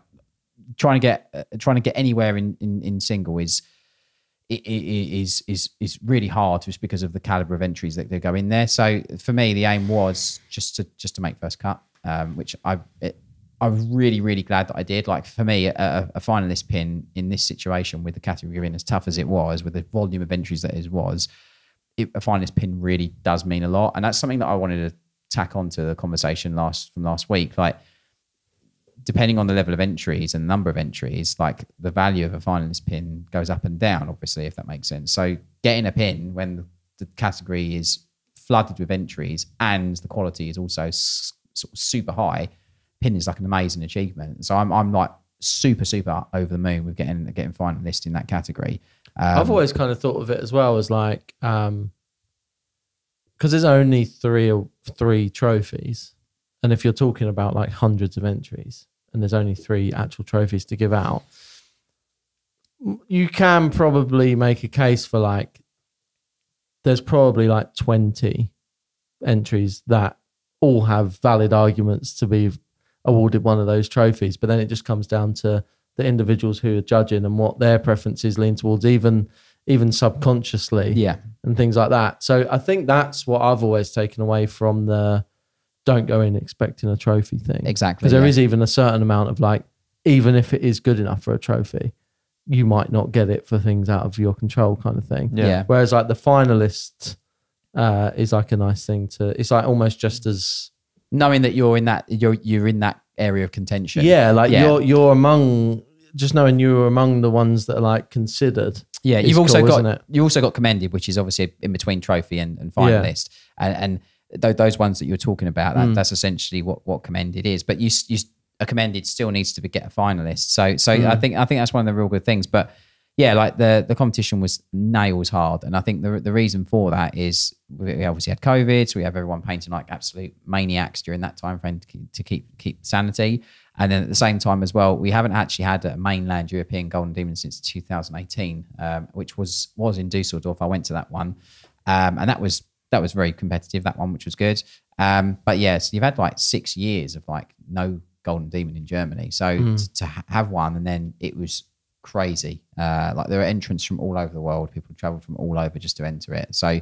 trying to get uh, trying to get anywhere in in, in single is it, it, is is is really hard just because of the caliber of entries that they go in there. So for me, the aim was just to just to make first cut, um, which I it, I was really really glad that I did. Like for me, a, a finalist pin in this situation with the category being as tough as it was, with the volume of entries that it was, it, a finalist pin really does mean a lot, and that's something that I wanted to tack onto the conversation last from last week. Like depending on the level of entries and number of entries, like the value of a finalist pin goes up and down, obviously, if that makes sense. So getting a pin when the category is flooded with entries and the quality is also s- sort of super high, pin is like an amazing achievement. So I'm I'm like super super over the moon with getting getting finalist in that category. Um, I've always kind of thought of it as well as like um because there's only three or three trophies, and if you're talking about like hundreds of entries, and there's only three actual trophies to give out, you can probably make a case for like there's probably like 20 entries that all have valid arguments to be awarded one of those trophies but then it just comes down to the individuals who are judging and what their preferences lean towards even even subconsciously yeah, and things like that. So i think that's what i've always taken away from the don't go in expecting a trophy thing exactly. because there yeah. is even a certain amount of like even if it is good enough for a trophy you might not get it for things out of your control kind of thing Yeah. yeah. whereas like the finalist uh is like a nice thing to it's like almost just as knowing that you're in that you're you're in that area of contention. yeah like Yeah. you're you're among just knowing you're among the ones that are like considered Yeah, you've also cool, got it? you also got commended, which is obviously in between trophy and, and Yeah. finalist, and and th- those ones that you're talking about, Mm. that, that's essentially what what commended is. But you you a commended still needs to be, get a finalist. So so Mm. I think I think that's one of the real good things. But yeah, like the the competition was nails hard, and I think the the reason for that is we obviously had COVID, so we have everyone painting like absolute maniacs during that time frame to keep to keep, keep sanity. And then at the same time as well, we haven't actually had a mainland European Golden Demon since 2018, um, which was was in Dusseldorf. I went to that one, um, and that was that was very competitive. That one, which was good. Um, but yeah, so you've had like six years of like no Golden Demon in Germany. So t- to ha- have one, and then it was crazy. Uh, like there are entrants from all over the world. People traveled from all over just to enter it. So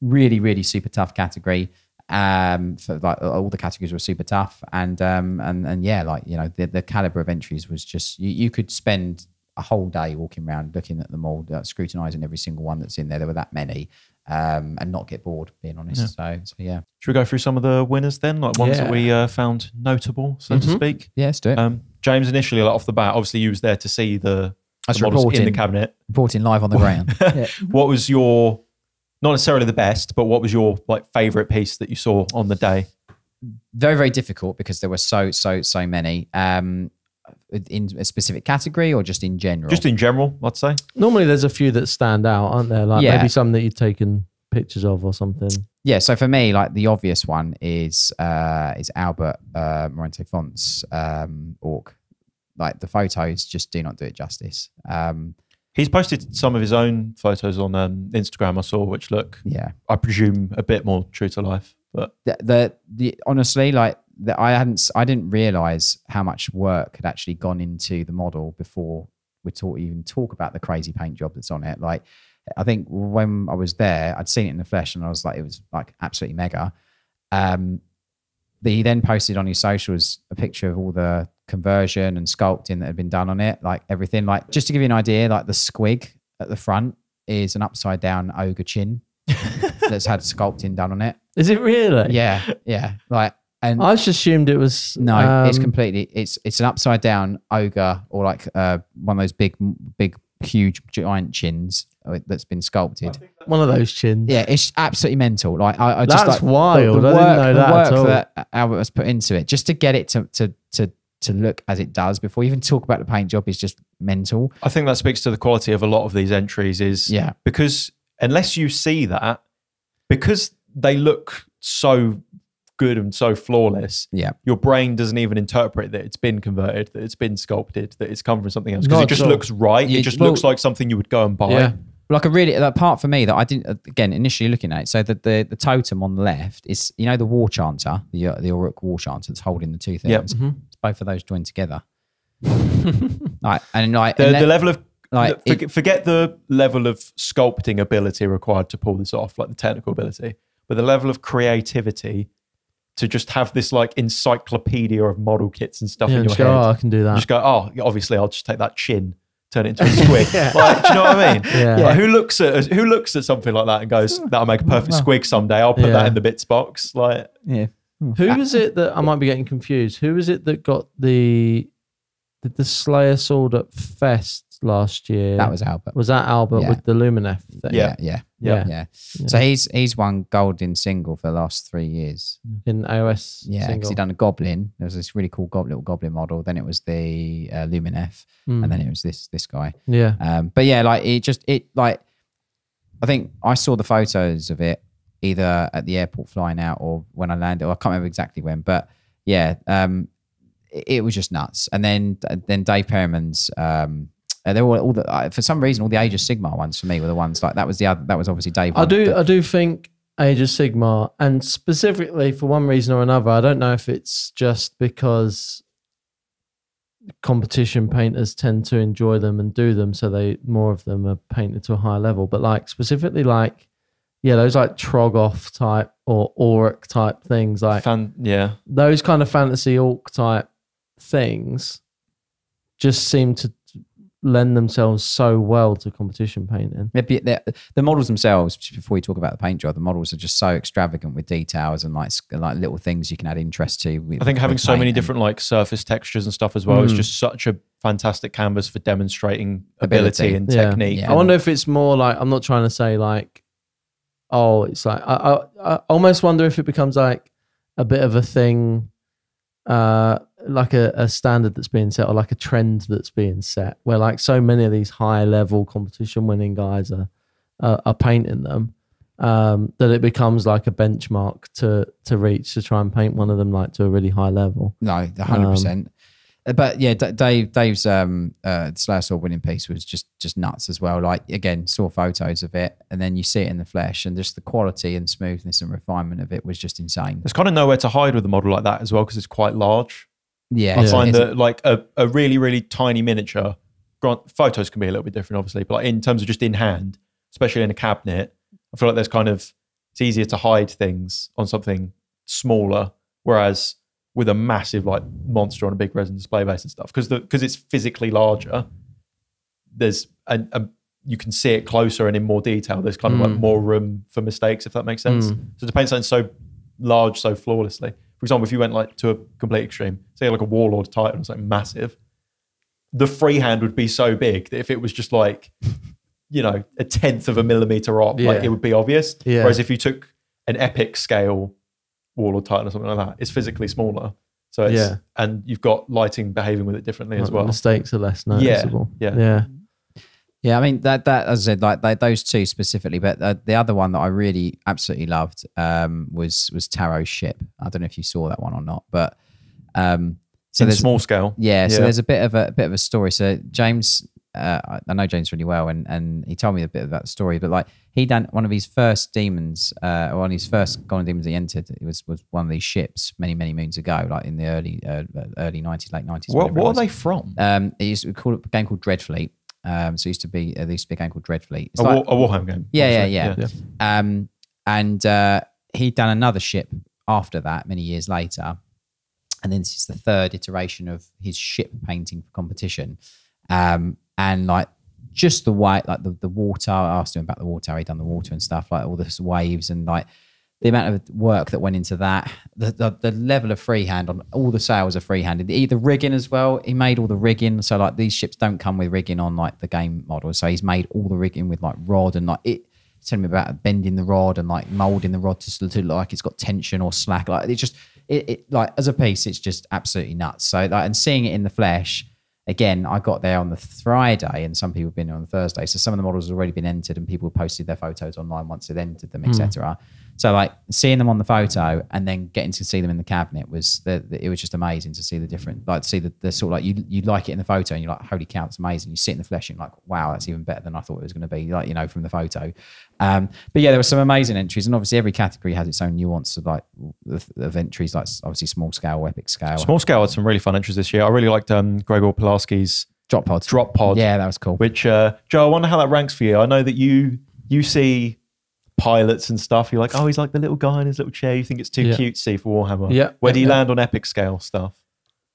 really, really super tough category. Um, for like all the categories were super tough, and um, and and yeah, like you know, the, the caliber of entries was just you, you could spend a whole day walking around looking at them all, like, scrutinizing every single one that's in there. There were that many, um, and not get bored. Being honest, so so yeah, Should we go through some of the winners then, like ones that we uh, found notable, so to Mhm. speak? yeah, let's do it. Um, James, initially, like off the bat, obviously you was there to see the, was the models in the cabinet. reporting live on the ground. What was your, not necessarily the best, but what was your like favorite piece that you saw on the day? very very difficult because there were so so so many. Um, in a specific category or just in general? Just in general, I'd say. normally there's a few that stand out aren't there like Yeah. maybe some that you've taken pictures of or something Yeah, so for me, like the obvious one is uh is Albert uh Morente Font's um orc. Like the photos just do not do it justice. Um He's posted some of his own photos on um, Instagram. I saw, which look, yeah. I presume, a bit more true to life. But The the, the honestly, like the, I hadn't I didn't realize how much work had actually gone into the model before we talk even talk about the crazy paint job that's on it. Like I think when I was there, I'd seen it in the flesh and I was like, it was like absolutely mega. Um, the, he then posted on his socials a picture of all the conversion and sculpting that had been done on it, like everything. Like just to give you an idea, like the squig at the front is an upside down ogre chin that's had sculpting done on it. is it really Yeah, yeah. Like and i just assumed it was no, it's um, completely it's it's an upside down ogre or like uh, one of those big big huge giant chins uh, that's been sculpted. one of those chins Yeah, it's absolutely mental. Like I, I just That's like wild. The, the I work, didn't know the that at work all. that Albert has put into it just to get it to to to to look as it does before you even talk about the paint job is just mental. I think that speaks to the quality of a lot of these entries. Is Yeah. because unless you see that, because they look so good and so flawless, Yeah. your brain doesn't even interpret that it's been converted, that it's been sculpted, that it's come from something else because it just at all. looks right. Yeah, it just well- looks like something you would go and buy. yeah like a really that part for me that I didn't again initially looking at it. So the the, the totem on the left is you know the war chanter, the uh, the Orruk war chanter that's holding the two things. Yep. Mhm. It's both of those joined together. like and like The, and the level of like, the- forget, forget the level of sculpting ability required to pull this off, like the technical ability, but the level of creativity to just have this like encyclopedia of model kits and stuff yeah in your just head. go, oh, i can do that just go, oh, obviously, I'll just take that chin, turn it into a squig. like, do you know what I mean? Yeah. Like, who looks at who looks at something like that and goes, "That'll make a perfect squig someday. I'll put Yeah. that in the bits box." Like, yeah. Who was it that I might be getting confused? Who was it that got the did the Slayer sword at Fest last year? That was Albert. was that Albert Yeah. with the Lumineth thing? Yeah. yeah, yeah. Yeah. Yeah. So he's he's won gold in single for the last three years. in AOS. Yeah, because single. he done a Goblin. There was this really cool gob- little Goblin model. Then it was the uh, Lumineth, Mm. and then it was this this guy. yeah. Um, but yeah, like it just it like I think I saw the photos of it either at the airport flying out or when I landed. Or I can't remember exactly when, but yeah, um, it, it was just nuts. And then then Dave Perriman's. Um, uh, they were all the uh, for some reason all the Age of Sigmar ones for me were the ones like that was the other that was obviously Dave. I one, do. but- I do think Age of Sigmar, and specifically for one reason or another, I don't know if it's just because competition painters tend to enjoy them and do them, so they more of them are painted to a higher level. But like specifically, like yeah, those like Troggoth type or Orruk type things, like Fan, yeah. those kind of fantasy orc type things, just seem to lend themselves so well to competition painting. They're they're- the models themselves, before we talk about the paint job, the models are just so extravagant with details and like like little things you can add interest to. With, I think having so many and- different like surface textures and stuff as well is Mm. just such a fantastic canvas for demonstrating ability, Ability. and Yeah. technique. Yeah. I wonder if it's more like I'm not trying to say like, oh, it's like I, I, I almost wonder if it becomes like a bit of a thing, uh, like a, a standard that's being set or like a trend that's being set, where like so many of these high level competition winning guys are are, are painting them. Um, that it becomes like a benchmark to to reach to try and paint one of them like to a really high level. No, the hundred percent. Uh, But yeah, D- Dave Dave's um uh Slayer Sword winning piece was just just nuts as well. Like again, saw photos of it, and then you see it in the flesh, and just the quality and smoothness and refinement of it was just insane. There's kind of nowhere to hide with a model like that as well because it's quite large. Yeah, I find that like a, a really, really tiny miniature, grant, photos can be a little bit different, obviously, but like in terms of just in hand, especially in a cabinet, I feel like there's kind of, it's easier to hide things on something smaller. Whereas with a massive like monster on a big resin display base and stuff, because because it's physically larger, there's a, a, you can see it closer and in more detail. There's kind of like Mm. more room for mistakes, if that makes sense. Mm. So to paint something so large so flawlessly. For example, if you went like to a complete extreme, say like a warlord titan or something massive, the freehand would be so big that if it was just like, you know, a tenth of a millimeter off, like it would be obvious. Yeah. Whereas if you took an epic scale warlord titan or something like that, it's physically smaller. So it's Yeah. and you've got lighting behaving with it differently as Like, well. Mistakes are less noticeable. yeah. yeah. Yeah, I mean that that as I said, like they, those two specifically, but uh, the other one that I really absolutely loved um, was was Tarot Ship. I don't know if you saw that one or not, but um, so in there's small scale. yeah, so there's a bit of a, a bit of a story. So James, uh, I- know James really well, and and he told me a bit about the story. But like he done one of his first demons, uh, or one of his first golden demons he entered. It was was one of these ships many many moons ago, like in the early uh, early nineties, late nineties. What, what are they from? Um, it used to call it a game called Dreadfleet. Um, so it used to be uh, there used to be a game called Dreadfleet. It's a, like- War, a Warhammer game. Yeah, yeah, obviously. yeah. um, and uh, he'd done another ship after that many years later. And then this is the third iteration of his ship painting for competition. Um, and like just the way, like the, the water, I asked him about the water, he'd done the water and stuff, like all the waves and like the amount of work that went into that, the, the, the level of freehand on all the sails are freehanded. The, the rigging as well, he made all the rigging. So like these ships don't come with rigging on like the game model. So he's made all the rigging with like rod and like it. Telling me about bending the rod and like molding the rod to, to look like it's got tension or slack. Like it's just it, it like as a piece, it's just absolutely nuts. So like and seeing it in the flesh, again, I got there on the Friday, and some people have been on the Thursday. So some of the models have already been entered, and people posted their photos online once they'd entered them, etc. Hmm. So like seeing them on the photo and then getting to see them in the cabinet was the, the- it was just amazing to see the different like to see the, the sort of like you you like it in the photo and you're like holy cow it's amazing you sit in the flesh and you're like wow that's even better than I thought it was going to be like you know from the photo um but yeah there were some amazing entries and obviously every category has its own nuance of like of, entries like obviously small scale epic scale Small scale had some really fun entries this year. I really liked um, Gregor Pilarski's drop pods drop pod. yeah that was cool Which uh, Joe, I wonder how that ranks for you. I know that you you see pilots and stuff. You're like, oh, he's like the little guy in his little chair. You think it's too Yeah. cutesy for Warhammer. Yeah. Where do you Yeah. land on epic scale stuff?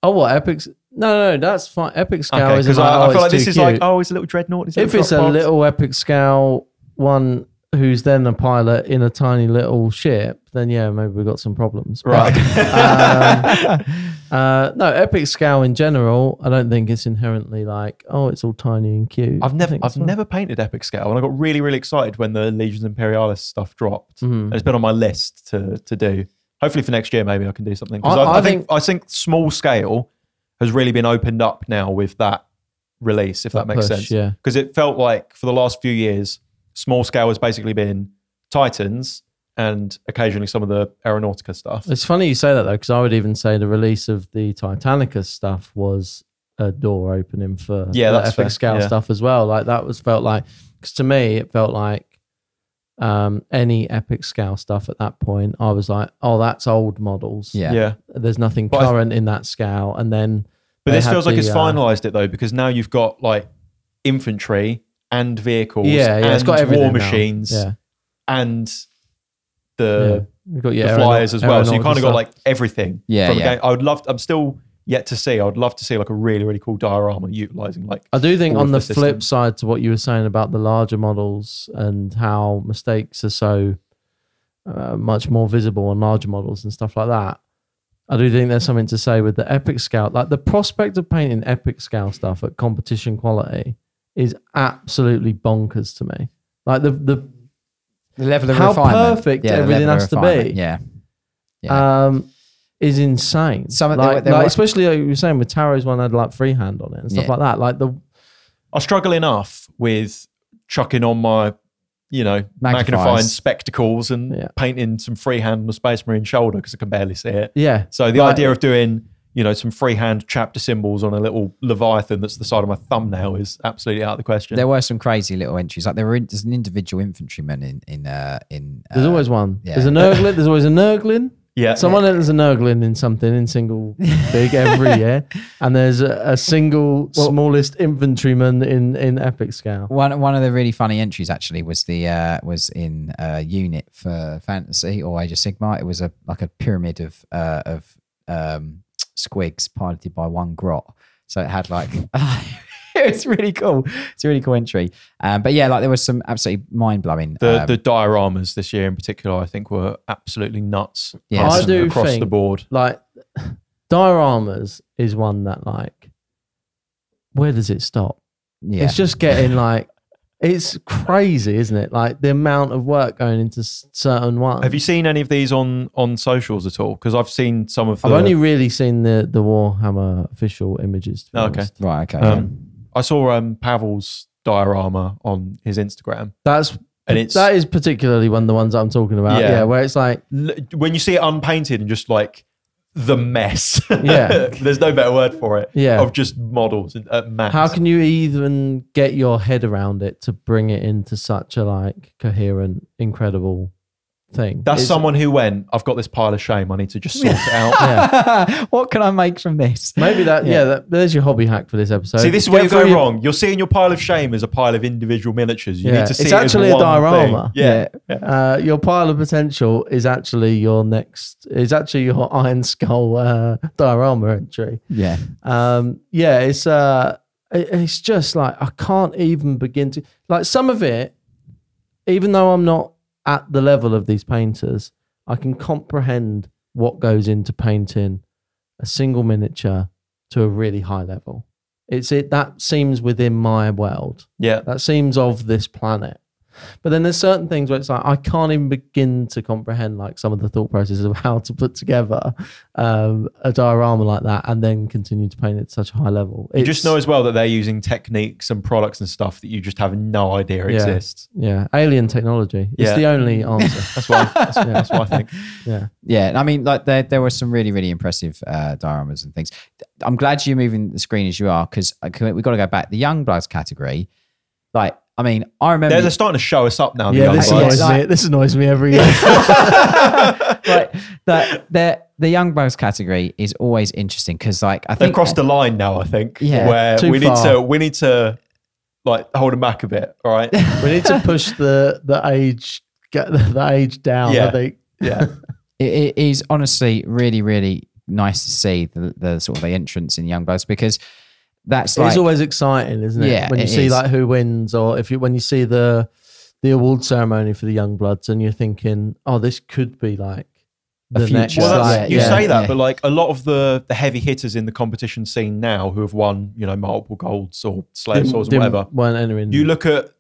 Oh, what epics? No, no, no, that's fine. Epic scale Okay, is because like, I, oh, I feel it's like this too is like, oh, it's a little dreadnought. He's if it's a little epic scale one who's then a pilot in a tiny little ship, then yeah, maybe we've got some problems. But, right. um, Uh, no, epic scale in general, I don't think it's inherently like, oh, it's all tiny and cute. I've never, I've never painted epic scale, and I got really, really excited when the Legions Imperialis stuff dropped, Mhm. and it's been on my list to to do. Hopefully for next year, maybe I can do something. 'Cause I- I, I, think, think- I think small scale has really been opened up now with that release, if that, makes push, sense. Yeah. Because it felt like for the last few years, small scale has basically been Titans and occasionally some of the Aeronautica stuff. It's funny you say that though, because I would even say the release of the Titanicus stuff was a door opening for Yeah, the that's epic fair, scale yeah. stuff as well. Like that was felt like because to me it felt like um, any epic scale stuff at that point. I was like, oh, that's old models. Yeah. yeah. there's nothing But I- current in that scale, and then But this feels like the, it's uh, finalized it though, because now you've got like infantry and vehicles Yeah, yeah, and it's got everything war now. machines Yeah, and yeah. the We've got the flyers aeronaut- as well. So you aeronautic kind of got stuff. like everything. Yeah, from a yeah. game. I would love. I'm still yet to see. I would love to see like a really really cool diorama utilizing like. I do think all on of the, the flip systems. side to what you were saying about the larger models and how mistakes are so uh, much more visible on larger models and stuff like that. I do think there's something to say with the epic scale. Like the prospect of painting epic scale stuff at competition quality is absolutely bonkers to me. Like the the The level of How refinement. perfect the everything has to be. Yeah. Yeah. um is insane. Some of like, there like especially like you were saying with Taro's one had like freehand on it and stuff Yeah. like that. Like the I struggle enough with chucking on my, you know, Magnifiers. magnifying spectacles and Yeah. painting some freehand on the Space Marine shoulder because I can barely see it. yeah. So the Like- idea of doing, you know, some freehand chapter symbols on a little Leviathan that's the side of my thumbnail is absolutely out of the question. There were some crazy little entries. Like there were in, there's an individual infantryman in in uh, in. Uh, There's always one. yeah. There's a Nurgling. There's always a Nurgling. yeah. Someone enters a Nurgling in something in single big every year, and there's a, a single smallest infantryman in in epic scale. One one of the really funny entries actually was the uh, was in uh, unit for fantasy or Age of Sigmar. It was a like a pyramid of uh, of um, squigs piloted by one grot. So it had like it was really cool. It's a really cool entry. Um, but yeah, like there was some absolutely mind blowing. the um, the dioramas this year in particular, I think, were absolutely nuts. Yeah, I do across think- the board. Like dioramas is one that like, where does it stop? yeah. It's just getting like, it's crazy, isn't it? Like the amount of work going into certain ones. Have you seen any of these on on socials at all? Because I've seen some of the. I've only really seen the the Warhammer official images. To be Oh, okay. honest. right. Okay. um, I saw um, Pavel's diorama on his Instagram, That's and it's that is particularly one of the ones I'm talking about. Yeah. Yeah, where it's like when you see it unpainted and just like the mess. Yeah. there's no better word for it. Yeah. of just models and uh, mass. How can you even get your head around it to bring it into such a like coherent, incredible thing? That's It's- someone who went. I've got this pile of shame. I need to just sort it out. Yeah. what can I make from this? Maybe that. Yeah, that, there's your hobby hack for this episode. See, this is where you're through going your- wrong. You're seeing your pile of shame as a pile of individual miniatures. You Yeah. need to see It's it actually as a one diorama. Thing. Yeah. Uh, your pile of potential is actually your next. Is actually your Iron Skull uh, diorama entry. Yeah. um yeah it's uh it- it's just like i can't even begin to like some of it even though i'm not at the level of these painters i can comprehend what goes into painting a single miniature to a really high level. It's it that seems within my world. Yeah. that seems of this planet but then there's certain things where it's like I can't even begin to comprehend like some of the thought processes of how to put together um, a diorama like that and then continue to paint it at such a high level. You just know as well that they're using techniques and products and stuff that you just have no idea Yeah. exists. yeah, alien technology. It's Yeah. the only answer. That's why. That's, Yeah. that's what I think. yeah, Yeah, I mean, like there, there were some really, really impressive uh, dioramas and things. I'm glad you're moving the screen as you are because we've got to go back. The young bloods category, like, I mean, I remember. They're, they're starting to show us up now. the yeah. young This bloods. annoys like- me. This annoys me every year. like the the the young bloods category is always interesting because, like, I They've think crossed the line now. I think. Yeah. Where Too we need to we need to like hold them back a bit. All right. we need to push the the age get the, the age down. Yeah. I think. Yeah. it, it is honestly really, really nice to see the, the sort of the entrance in young bloods because that's like it's always exciting, isn't it? Yeah, when you it see is. like who wins, or if you when you see the the award ceremony for the young bloods, and you're thinking, oh, this could be like the future. next. Well, that's, like, yeah, you yeah, say that, yeah. but like a lot of the the heavy hitters in the competition scene now who have won, you know, multiple golds or Slayer swords or whatever. weren't entering. You look at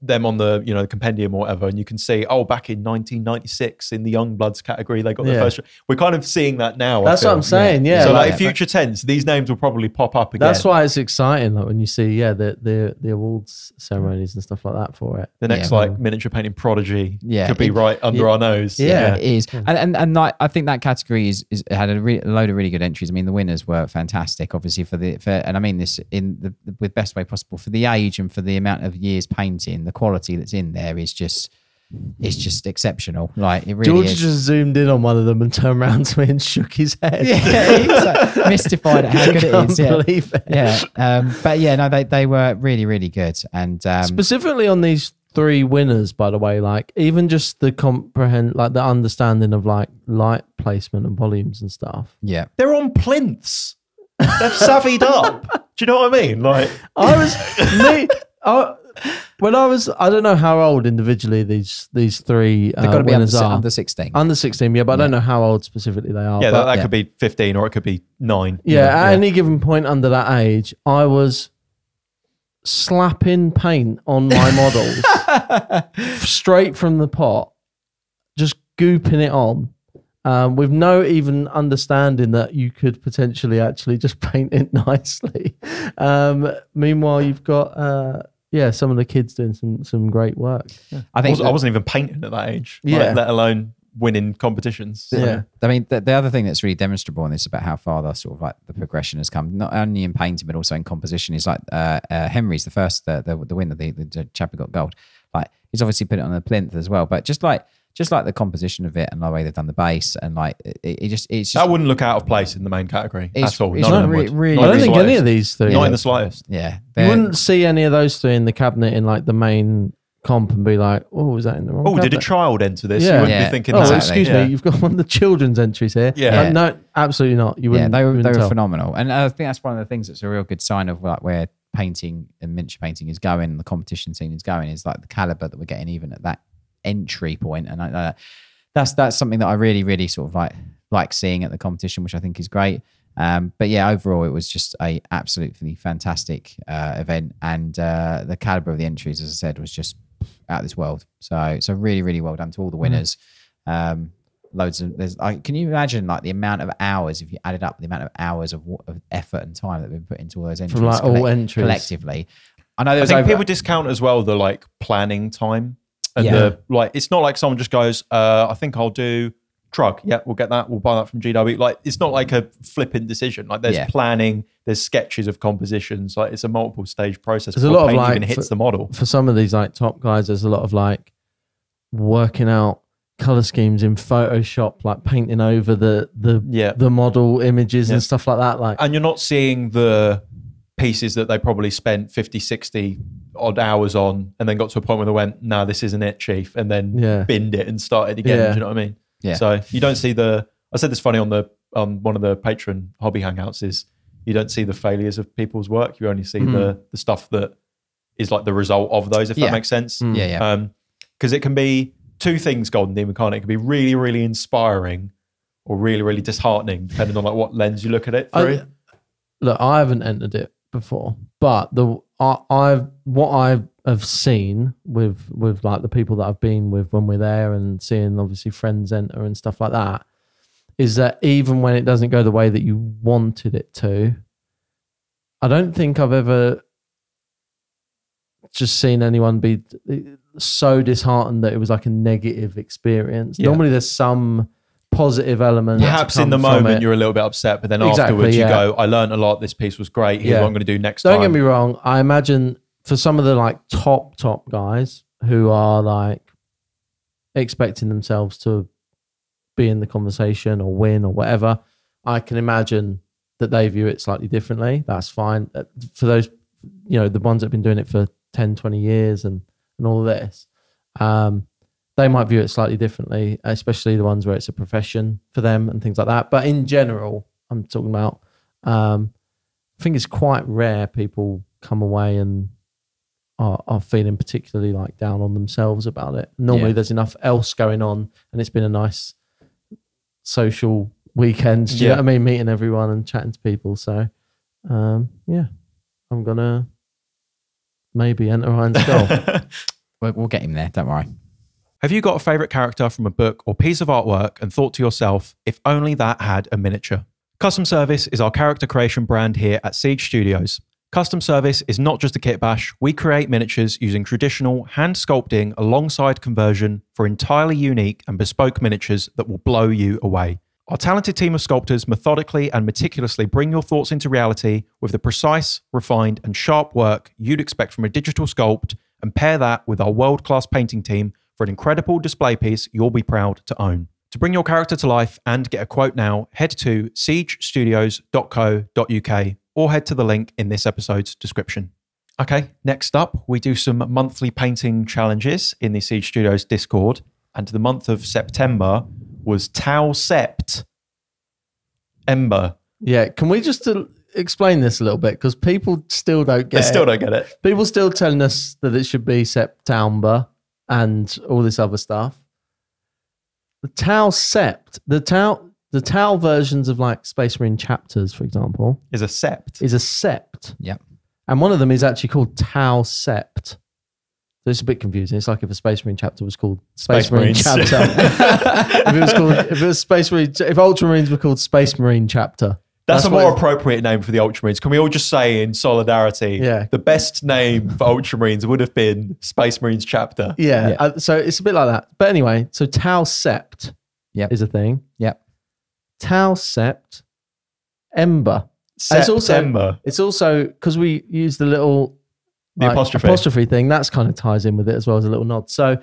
them on the you know the compendium or whatever, and you can see oh back in 1996 in the young bloods category they got the Yeah. first. We're kind of seeing that now. That's what. I'm saying. Yeah, so like, like- future tense, these names will probably pop up again. That's why it's exciting, like when you see, yeah, the the the awards ceremonies and stuff like that for it. the next Yeah. like miniature painting prodigy Yeah, could be it- right under yeah. our nose. Yeah. it is, and and and like, I think that category is, is had a, re- a load of really good entries. I mean, the winners were fantastic, obviously for the for, and I mean this in the, the with best way possible for the age and for the amount of years painting. The quality that's in there is just it's just exceptional. Like it really George is. just zoomed in on one of them and turned around to me and shook his head. yeah, he's like mystified at how good it Can't is. Yeah, believe it. yeah. Um, but yeah, no, they they were really really good, and um, Specifically on these three winners, by the way, like even just the comprehend, like the understanding of like light placement and volumes and stuff. yeah, They're on plinths. They've savvied up. Do you know what I mean? Like I was me. I, when I was, I don't know how old individually these these three uh, they've got to be under, winners are. under sixteen. Under 16, yeah, but I don't know how old specifically they are. yeah, but that, that yeah. could be 15 or it could be nine. yeah, at any given point under that age, I was slapping paint on my models straight from the pot, just gooping it on. Um, with no even understanding that you could potentially actually just paint it nicely. Um, meanwhile, you've got uh, yeah, some of the kids doing some some great work. I I, think was, I that- wasn't even painting at that age. like, Yeah. let alone winning competitions. So- Yeah. I mean, the, the other thing that's really demonstrable in this about how far the sort of like the progression has come, not only in painting but also in composition, is like uh, uh, Henry's the first, the the, the winner, the, the chap who got gold. Like he's obviously put it on the plinth as well, but just like just like the composition of it and the way they've done the base and like it, it just it's just That wouldn't look out of place in the main category It's- at all. it's None not of them re- would. really- Not I don't the think any of these three. Not in the slightest. yeah. You wouldn't see any of those three in the cabinet in like the main comp and be like, "Oh, was that in the wrong?" Oh, did a child enter this? Yeah. You wouldn't Yeah. be thinking Oh. Exactly. excuse Yeah. me. You've got one of the children's entries here. Yeah. Uh, no, absolutely not. You wouldn't. they were they were tell. phenomenal, and I think that's one of the things that's a real good sign of like where painting and miniature painting is going, and the competition scene is going, is like the caliber that we're getting even at that entry point, and I, uh, that's that's something that I really really sort of like like seeing at the competition, which I think is great. Um, but yeah, overall, it was just a absolutely fantastic uh, event, and uh, the caliber of the entries, as I said, was just out of this world. So so really really well done to all the winners. Um, loads of there's like can you imagine like the amount of hours if you added up the amount of hours of, wa- of effort and time that have been put into all those entries like, all collect- entries. collectively i know there I think over, people discount as well the like planning time and Yeah. the like. It's not like someone just goes, uh, "I think I'll do truck. Yeah, we'll get that. We'll buy that from GW." Like it's not like a flippant decision. Like there's Yeah. planning, there's sketches of compositions. Like it's a multiple stage process. There's a lot of, like, even hits for- the model. For some of these like top guys, there's a lot of like working out color schemes in Photoshop, like painting over the the Yeah. the model images Yeah. and stuff like that. Like, and you're not seeing the pieces that they probably spent 50 60 odd hours on and then got to a point where they went no this isn't it chief and then Yeah. binned it and started again Yeah. do you know what i mean Yeah. so you don't see the i said this funny on the on one of the Patreon hobby hangouts is you don't see the failures of people's work you only see the the stuff that is like the result of those if Yeah. that makes sense yeah yeah um because it can be two things golden demon can't it? it can be really really inspiring or really really disheartening depending on like what lens you look at it through I, look, I haven't entered it before, but the I, I've what I have seen with with like the people that I've been with when we're there and seeing obviously friends enter and stuff like that is that even when it doesn't go the way that you wanted it to, I don't think I've ever just seen anyone be eh, so disheartened that it was like a negative experience. Yeah. Normally, there's some positive element. Perhaps in the moment you're a little bit upset, but then Exactly, afterwards you yeah. go, I learned a lot. This piece was great. Here's Yeah. what I'm going to do next Don't time. get me wrong. I imagine for some of the like top top guys who are like expecting themselves to be in the conversation or win or whatever, I can imagine that they view it slightly differently. That's fine. Uh, For those, you know, the ones that have been doing it for 10, 20 years and and all this, um, they might view it slightly differently, especially the ones where it's a profession for them and things like that. But in general, I'm talking about. Um, I think it's quite rare people come away and are, are feeling particularly like down on themselves about it. Normally, Yeah. there's enough else going on, and it's been a nice social weekend. Do you know what I mean? Meeting everyone and chatting to people. So, um, yeah, I'm gonna maybe enter Ryan's goal. We'll, we'll get him there. Don't worry. Have you got a favorite character from a book or piece of artwork and thought to yourself, if only that had a miniature? Custom Service is our character creation brand here at Siege Studios. Custom Service is not just a kit bash. We create miniatures using traditional hand sculpting alongside conversion for entirely unique and bespoke miniatures that will blow you away. Our talented team of sculptors methodically and meticulously bring your thoughts into reality with the precise, refined, and sharp work you'd expect from a digital sculpt and pair that with our world class painting team for an incredible display piece you'll be proud to own. To bring your character to life and get a quote now, head to siegestudios.co.uk or head to the link in this episode's description. Okay, next up, we do some monthly painting challenges in the Siege Studios Discord. And the month of September was Tau Sept Ember. yeah, can we just uh, explain this a little bit because people still don't get They still it. don't get it. People still telling us that it should be September and all this other stuff. The Tau Sept, the Tau, the Tau versions of like Space Marine chapters, for example, Is a sept. is a sept. Yep. And one of them is actually called Tau Sept. So it's a bit confusing. It's like if a Space Marine chapter was called Space, Space Marine chapter. if it was called, if it was Space Marine, if Ultramarines were called Space Marine chapter. That's, a more appropriate name for the Ultramarines. Can we all just say in solidarity, Yeah. the best name for Ultramarines would have been Space Marines chapter? Yeah. Yeah. uh, so it's a bit like that. But anyway, so Tau Sept Yep. is a thing. Yep. Tau Sept Ember. It's also- September. It's also because we use the little The apostrophe. apostrophe thing. That's kind of ties in with it as well as a little nod. So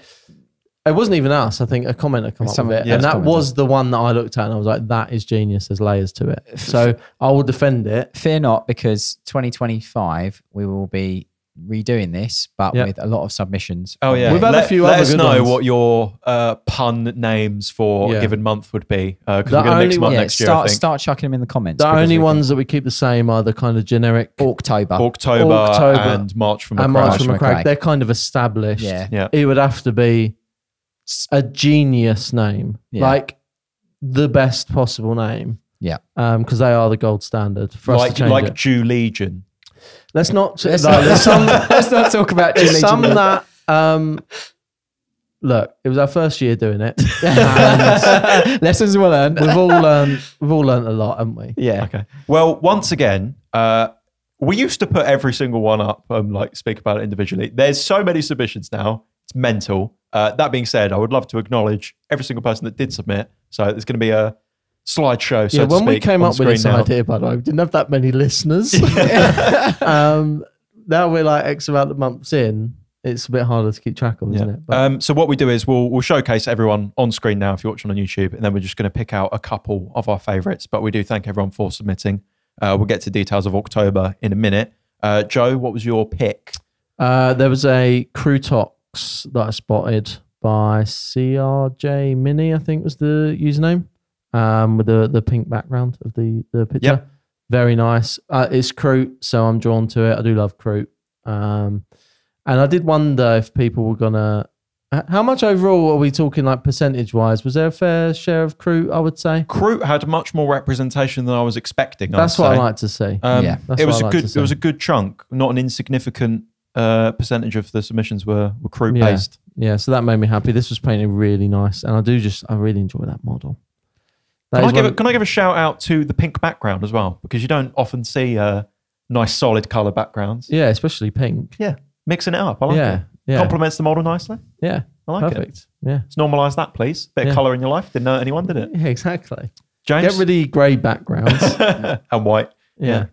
it wasn't even us. I think a commenter come up with it, yeah, and that commented. was the one that I looked at and I was like, "That is genius." There's layers to it. So I will defend it. Fear not, because 2025 we will be redoing this, but Yep. with a lot of submissions. Oh yeah, We've had a let, few let other us good know ones. what your uh, pun names for Yeah. a given month would be because The we're going to mix them up yeah, next year. I start think start chucking them in the comments. The only we can- ones that we keep the same are the kind of generic October. October, October and March from and Macragge. March from March from Macragge. Macragge. They're kind of established. Yeah. Yeah, It would have to be a genius name, Yeah. like the best possible name. Yeah. because they are the gold standard for us to like change like it. Jew Legion. Let's not. Let's, no, not, some. let's not talk about Jew Legion. some that. Um, look, it was our first year doing it. Lessons were learned. we've all learned. We've all learned a lot, haven't we? yeah. Okay. Well, once again, uh, we used to put every single one up and like speak about it individually. There's so many submissions now; it's mental. Uh, that being said, I would love to acknowledge every single person that did submit. So there's going to be a slideshow. So yeah, to when we came up with this now. idea, by the way, we didn't have that many listeners. um, now we're like X amount of months in. It's a bit harder to keep track of, isn't it? But Um, so what we do is we'll we'll showcase everyone on screen now if you're watching on YouTube, and then we're just going to pick out a couple of our favourites. But we do thank everyone for submitting. Uh, we'll get to details of October in a minute. Uh, Joe, what was your pick? Uh, there was a Kroot that I spotted by CRJ Mini, I think was the username, um, with the, the pink background of the, the picture. Yep. Very nice. Uh, it's Kroot, so I'm drawn to it. I do love Kroot. Um, and I did wonder if people were going to. How much overall are we talking, like percentage wise? Was there a fair share of Kroot, I would say? Kroot had much more representation than I was expecting. That's would what I like to see. Um, Yeah. That's it was a like good. It was a good chunk, not an insignificant uh, percentage of the submissions were were Kroot Yeah. based. Yeah, so that made me happy. This was painted really nice. And I do just, I really enjoy that model. That Can I give a, Can I give a shout out to the pink background as well because you don't often see uh, nice solid color backgrounds. Yeah, especially pink. Yeah, mixing it up. I like yeah, it. yeah, Complements the model nicely. yeah. I like it. Perfect. Yeah. Let's normalise that, please. Bit Yeah. of colour in your life. Didn't hurt anyone, did it? Yeah, exactly. James Get rid of the grey backgrounds. and white. yeah.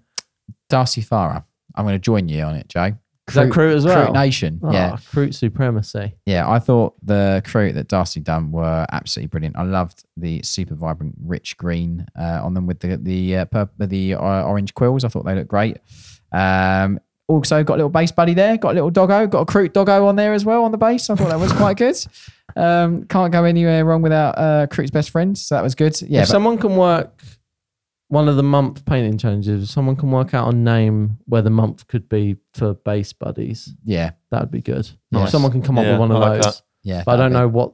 Darcy Farah. I'm going to join you on it, Joe. Is that Kroot as well? Kroot Nation. Oh, Yeah. Fruit supremacy. Yeah, I thought the Kroot that Darcy done were absolutely brilliant. I loved the super vibrant, rich green uh, on them with the the uh, purple, the uh, orange quills. I thought they looked great. Um, also got a little base buddy there. Got a little doggo. Got a Kroot doggo on there as well on the base. I thought that was quite good. Um, can't go anywhere wrong without uh, Kroot's best friend. So that was good. Yeah, if but- someone can work one of the month painting challenges, if someone can work out a name where the month could be for base buddies, yeah, that would be good. Nice. If someone can come up Yeah, with one I of like those. that. yeah. But I don't that'd know what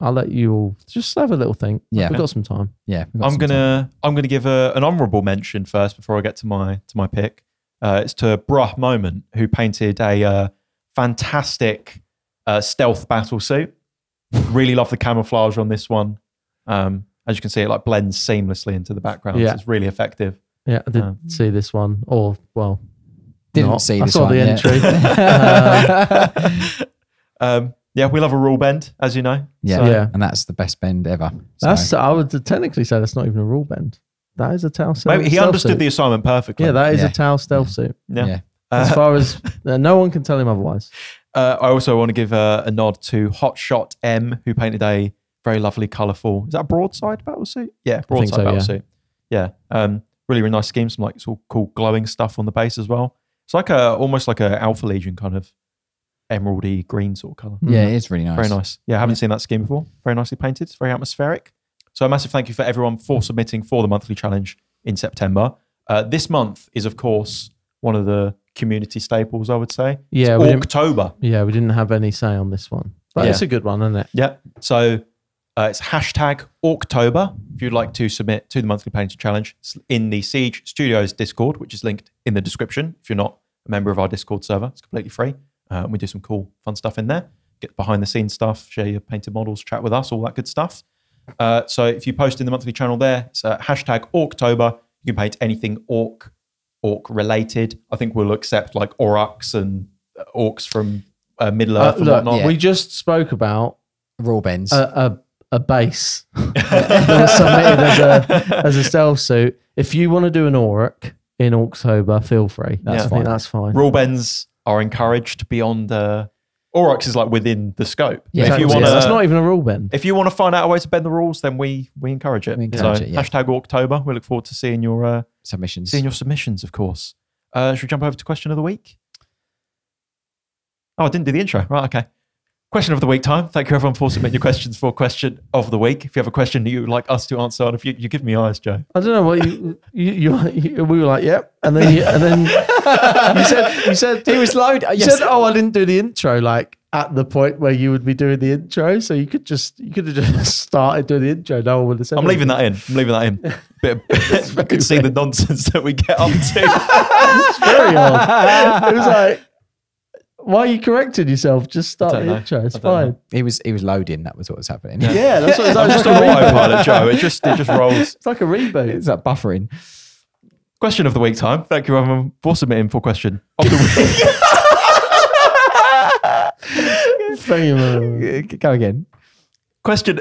I'll let you all just have a little think. Yeah. we've got some time. Yeah, we've got I'm some time. gonna I'm gonna give a, an honourable mention first before I get to my to my pick. Uh, it's to Bruh Moment who painted a uh, fantastic uh, stealth battle suit. really love the camouflage on this one. Um, as you can see, it like blends seamlessly into the background. so Yeah. it's really effective. Yeah, I did Uh, see this one, or well, Didn't not. see I saw one the yet. entry. Um, yeah, we love a rule bend, as you know. yeah, So- Yeah. and that's the best bend ever. So, That's I would technically say that's not even a rule bend. That is a Tau stealth. Maybe he understood suit. the assignment perfectly. Yeah, that is Yeah. a Tau stealth suit. yeah. yeah. As Uh, far as uh, no one can tell him otherwise. Uh, I also want to give a, a nod to Hot Shot M, who painted a very lovely, colourful. Is that a broadside battle suit? Yeah, broadside so, battle yeah. suit. Yeah, um, really, really nice scheme. Some like it's all cool glowing stuff on the base as well. It's like a almost like a Alpha Legion kind of emeraldy green sort of colour. yeah, it is really nice. Very nice. Yeah, I haven't seen that scheme before. Very nicely painted. It's very atmospheric. So a massive thank you for everyone for submitting for the monthly challenge in September. Uh, this month is, of course, one of the community staples. I would say. Yeah, we didn't, October. yeah, we didn't have any say on this one, but Yeah. it's a good one, isn't it? Yeah. So uh, it's hashtag October if you'd like to submit to the monthly painting challenge It's in the Siege Studios Discord, which is linked in the description. If you're not a member of our Discord server, it's completely free. Uh, we do some cool, fun stuff in there. Get behind the scenes stuff, share your painted models, chat with us, all that good stuff. Uh, so if you post in the monthly channel there, it's uh, hashtag October. You can paint anything orc, orc related. I think we'll accept like orcs and uh, orcs from uh, Middle Uh, Earth and look, whatnot. yeah. we just spoke about Raw bends. a, a, a base that was submitted as a as a stealth suit. If you want to do an Orruk in October, feel free. That's I fine. think that's fine. rule bends are encouraged beyond uh Orruks is like within the scope. Yeah, if you exactly. want Yeah, that's to not even a rule bend. if you want to find out a way to bend the rules, then we we encourage it. We encourage so it, yeah. hashtag October. We look forward to seeing your uh, Submissions. seeing your submissions, of course. Uh, should we jump over to question of the week? Oh, I didn't do the intro. Right, okay. Question of the week time. Thank you everyone for submitting your questions for question of the week. If you have a question that you would like us to answer, and if you, you give me eyes, Joe. I don't know what you you, you, you we were like, yep, and then you, and then you said you said He was loaded. You Yes. said, "Oh, I didn't do the intro." Like at the point where you would be doing the intro, so you could just you could have just started doing the intro. No one would have said. I'm leaving anything. that in. I'm leaving that in. Bit of, I could see the nonsense that we get up to. It's very odd. It was like, why are you correcting yourself? Just start don't the know. intro. It's I don't fine. He was he was loading. That was what was happening. Yeah, that's what it's like. Just a reboot. autopilot, Joe. It just it just rolls. It's like a reboot. It's that buffering. Question of the week time. Thank you everyone for submitting for question of the week. Thank you, man. Go again. question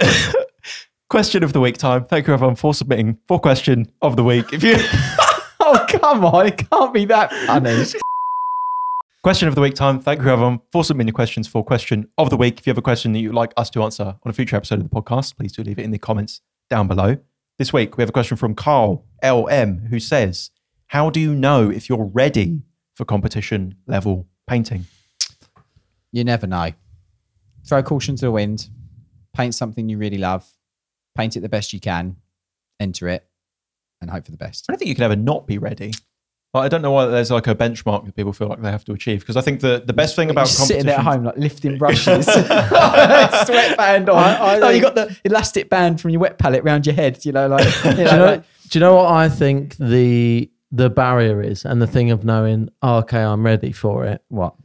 question of the week time. Thank you everyone for submitting for question of the week. If you Oh come on! It can't be that funny. Question of the week time. Thank you everyone for submitting your questions for question of the week. If you have a question that you'd like us to answer on a future episode of the podcast, please do leave it in the comments down below. This week we have a question from Carl LM who says, "How do you know if you're ready for competition level painting?" you never know. Throw caution to the wind. Paint something you really love. Paint it the best you can. Enter it, and hope for the best. I don't think you can ever not be ready. Like, I don't know why there's like a benchmark that people feel like they have to achieve because I think the, the best thing about Just sitting at home, like lifting brushes, sweatband on. I- I oh, you got the elastic band from your wet palette around your head. You know, like, you know, do you know, like- do you know what I think the the barrier is, and the thing of knowing, oh, okay, I'm ready for it. what?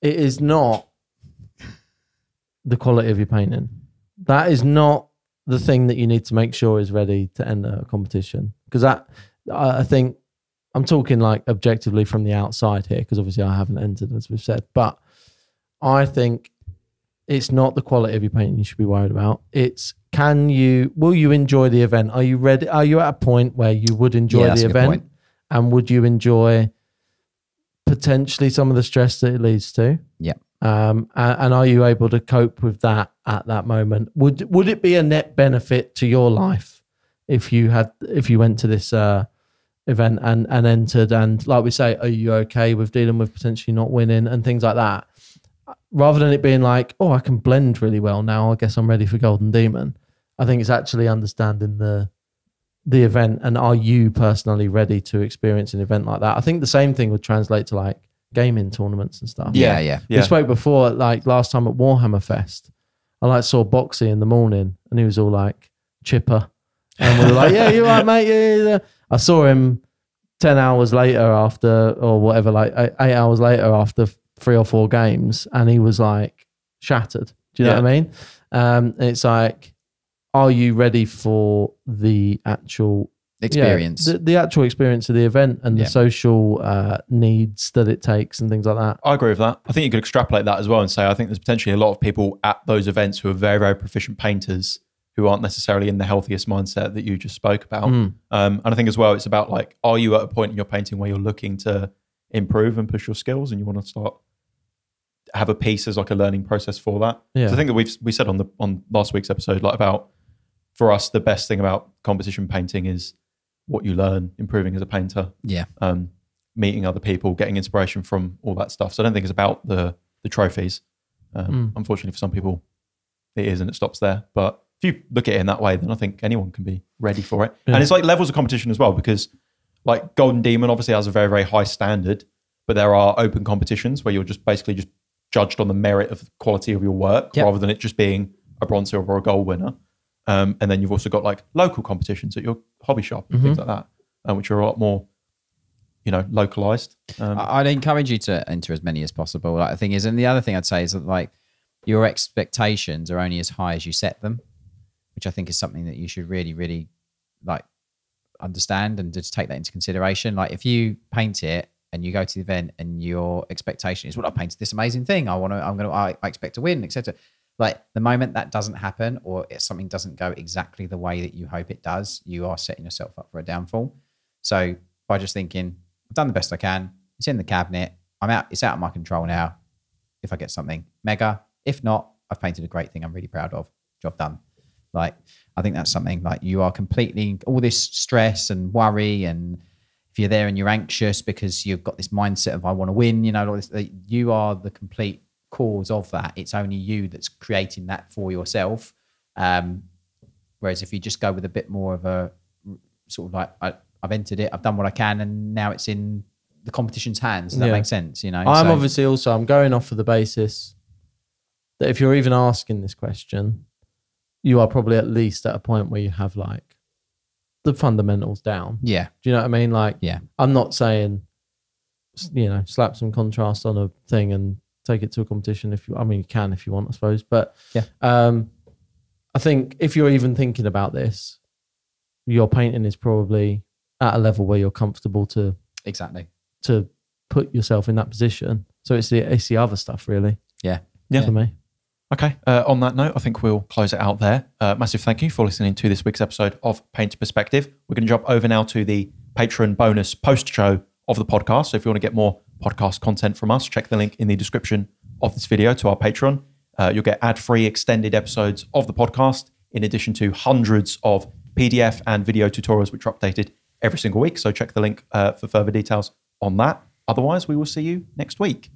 It is not the quality of your painting. That is not the thing that you need to make sure is ready to enter a competition. Because that, I I think, I'm talking like objectively from the outside here, because obviously I haven't entered, as we've said. But I think it's not the quality of your painting you should be worried about. It's can you, will you enjoy the event? Are you ready? Are you at a point where you would enjoy Yeah, the event? And would you enjoy potentially some of the stress that it leads to? Yeah. Um, and, and are you able to cope with that at that moment? Would would it be a net benefit to your life if you had if you went to this uh, event and and entered and like we say, are you okay with dealing with potentially not winning and things like that? Rather than it being like, oh, I can blend really well now. I guess I'm ready for Golden Demon. I think it's actually understanding the the event and are you personally ready to experience an event like that? I think the same thing would translate to like gaming tournaments and stuff. Yeah, yeah. Yeah. We spoke before, like last time at Warhammer Fest. I like saw Boxy in the morning, and he was all like chipper, and we were like, "Yeah, you're right, mate." Yeah, yeah, yeah. I saw him ten hours later after, or whatever, like eight, eight hours later after three or four games, and he was like shattered. Do you know Yeah. what I mean? Um, and it's like, are you ready for the actual yeah, Experience. the, the actual experience of the event and Yeah. the social uh, needs that it takes and things like that? I agree with that. I think you could extrapolate that as well and say I think there's potentially a lot of people at those events who are very, very proficient painters who aren't necessarily in the healthiest mindset that you just spoke about. Mm. Um, and I think as well, it's about like, are you at a point in your painting where you're looking to improve and push your skills, and you want to start have a piece as like a learning process for that? Yeah. So I think that we've we said on the on last week's episode like about for us the best thing about competition painting is what you learn improving as a painter yeah. um, meeting other people, getting inspiration from all that stuff. So I don't think it's about the the trophies. Um, Unfortunately, for some people, it is, and it stops there. But if you look at it in that way, then I think anyone can be ready for it. Yeah. And it's like levels of competition as well, because like Golden Demon obviously has a very very high standard, but there are open competitions where you're just basically just judged on the merit of the quality of your work Yep. rather than it just being a bronze, silver, or a gold winner. Um, and then you've also got like local competitions at your hobby shop and things like that, uh, which are a lot more, you know, localized. Um, I'd encourage you to enter as many as possible. Like the thing is, and the other thing I'd say is that like your expectations are only as high as you set them, which I think is something that you should really, really like understand and just take that into consideration. Like if you paint it and you go to the event and your expectation is, well, I painted this amazing thing. I want to, I'm going to, I, I expect to win, etc. Like the moment that doesn't happen or something doesn't go exactly the way that you hope it does, you are setting yourself up for a downfall. So by just thinking, I've done the best I can. It's in the cabinet. I'm out. It's out of my control now. If I get something mega, if not, I've painted a great thing. I'm really proud of. Job done. Like I think that's something like you are completely all this stress and worry and if you're there and you're anxious because you've got this mindset of I want to win, you know, all this, like, you are the complete cause of that. It's only you that's creating that for yourself. Um, whereas if you just go with a bit more of a sort of like I, I've entered it, I've done what I can, and now it's in the competition's hands. Does that Yeah. make sense? You know, I'm So- obviously also I'm going off of the basis that if you're even asking this question, you are probably at least at a point where you have like the fundamentals down. yeah, Do you know what I mean? Like, yeah, I'm not saying, you know, slap some contrast on a thing and take it to a competition if you. I mean, you can if you want, I suppose. But Yeah. um, I think if you're even thinking about this, your painting is probably at a level where you're comfortable to exactly. to put yourself in that position. So it's the it's the other stuff really Yeah, Yeah. for me. Okay. Uh, on that note, I think we'll close it out there. Uh, massive thank you for listening to this week's episode of Paint Perspective. We're going to jump over now to the Patreon bonus post show of the podcast. So if you want to get more podcast content from us, check the link in the description of this video to our Patreon. Uh, you'll get ad free extended episodes of the podcast, in addition to hundreds of PDF and video tutorials, which are updated every single week. So check the link uh, for further details on that. Otherwise, we will see you next week.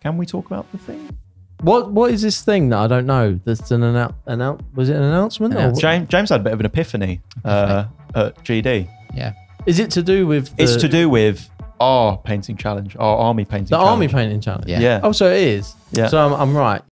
Can we talk about the thing? What what is this thing that I don't know? That's an annou- annou- was it an announcement? Or what- James, James had a bit of an epiphany uh, at GD. yeah. is it to do with the, it's to do with our painting challenge, our army painting the challenge. army painting challenge? Yeah. Yeah. Oh, so it is. Yeah. So I'm, I'm right.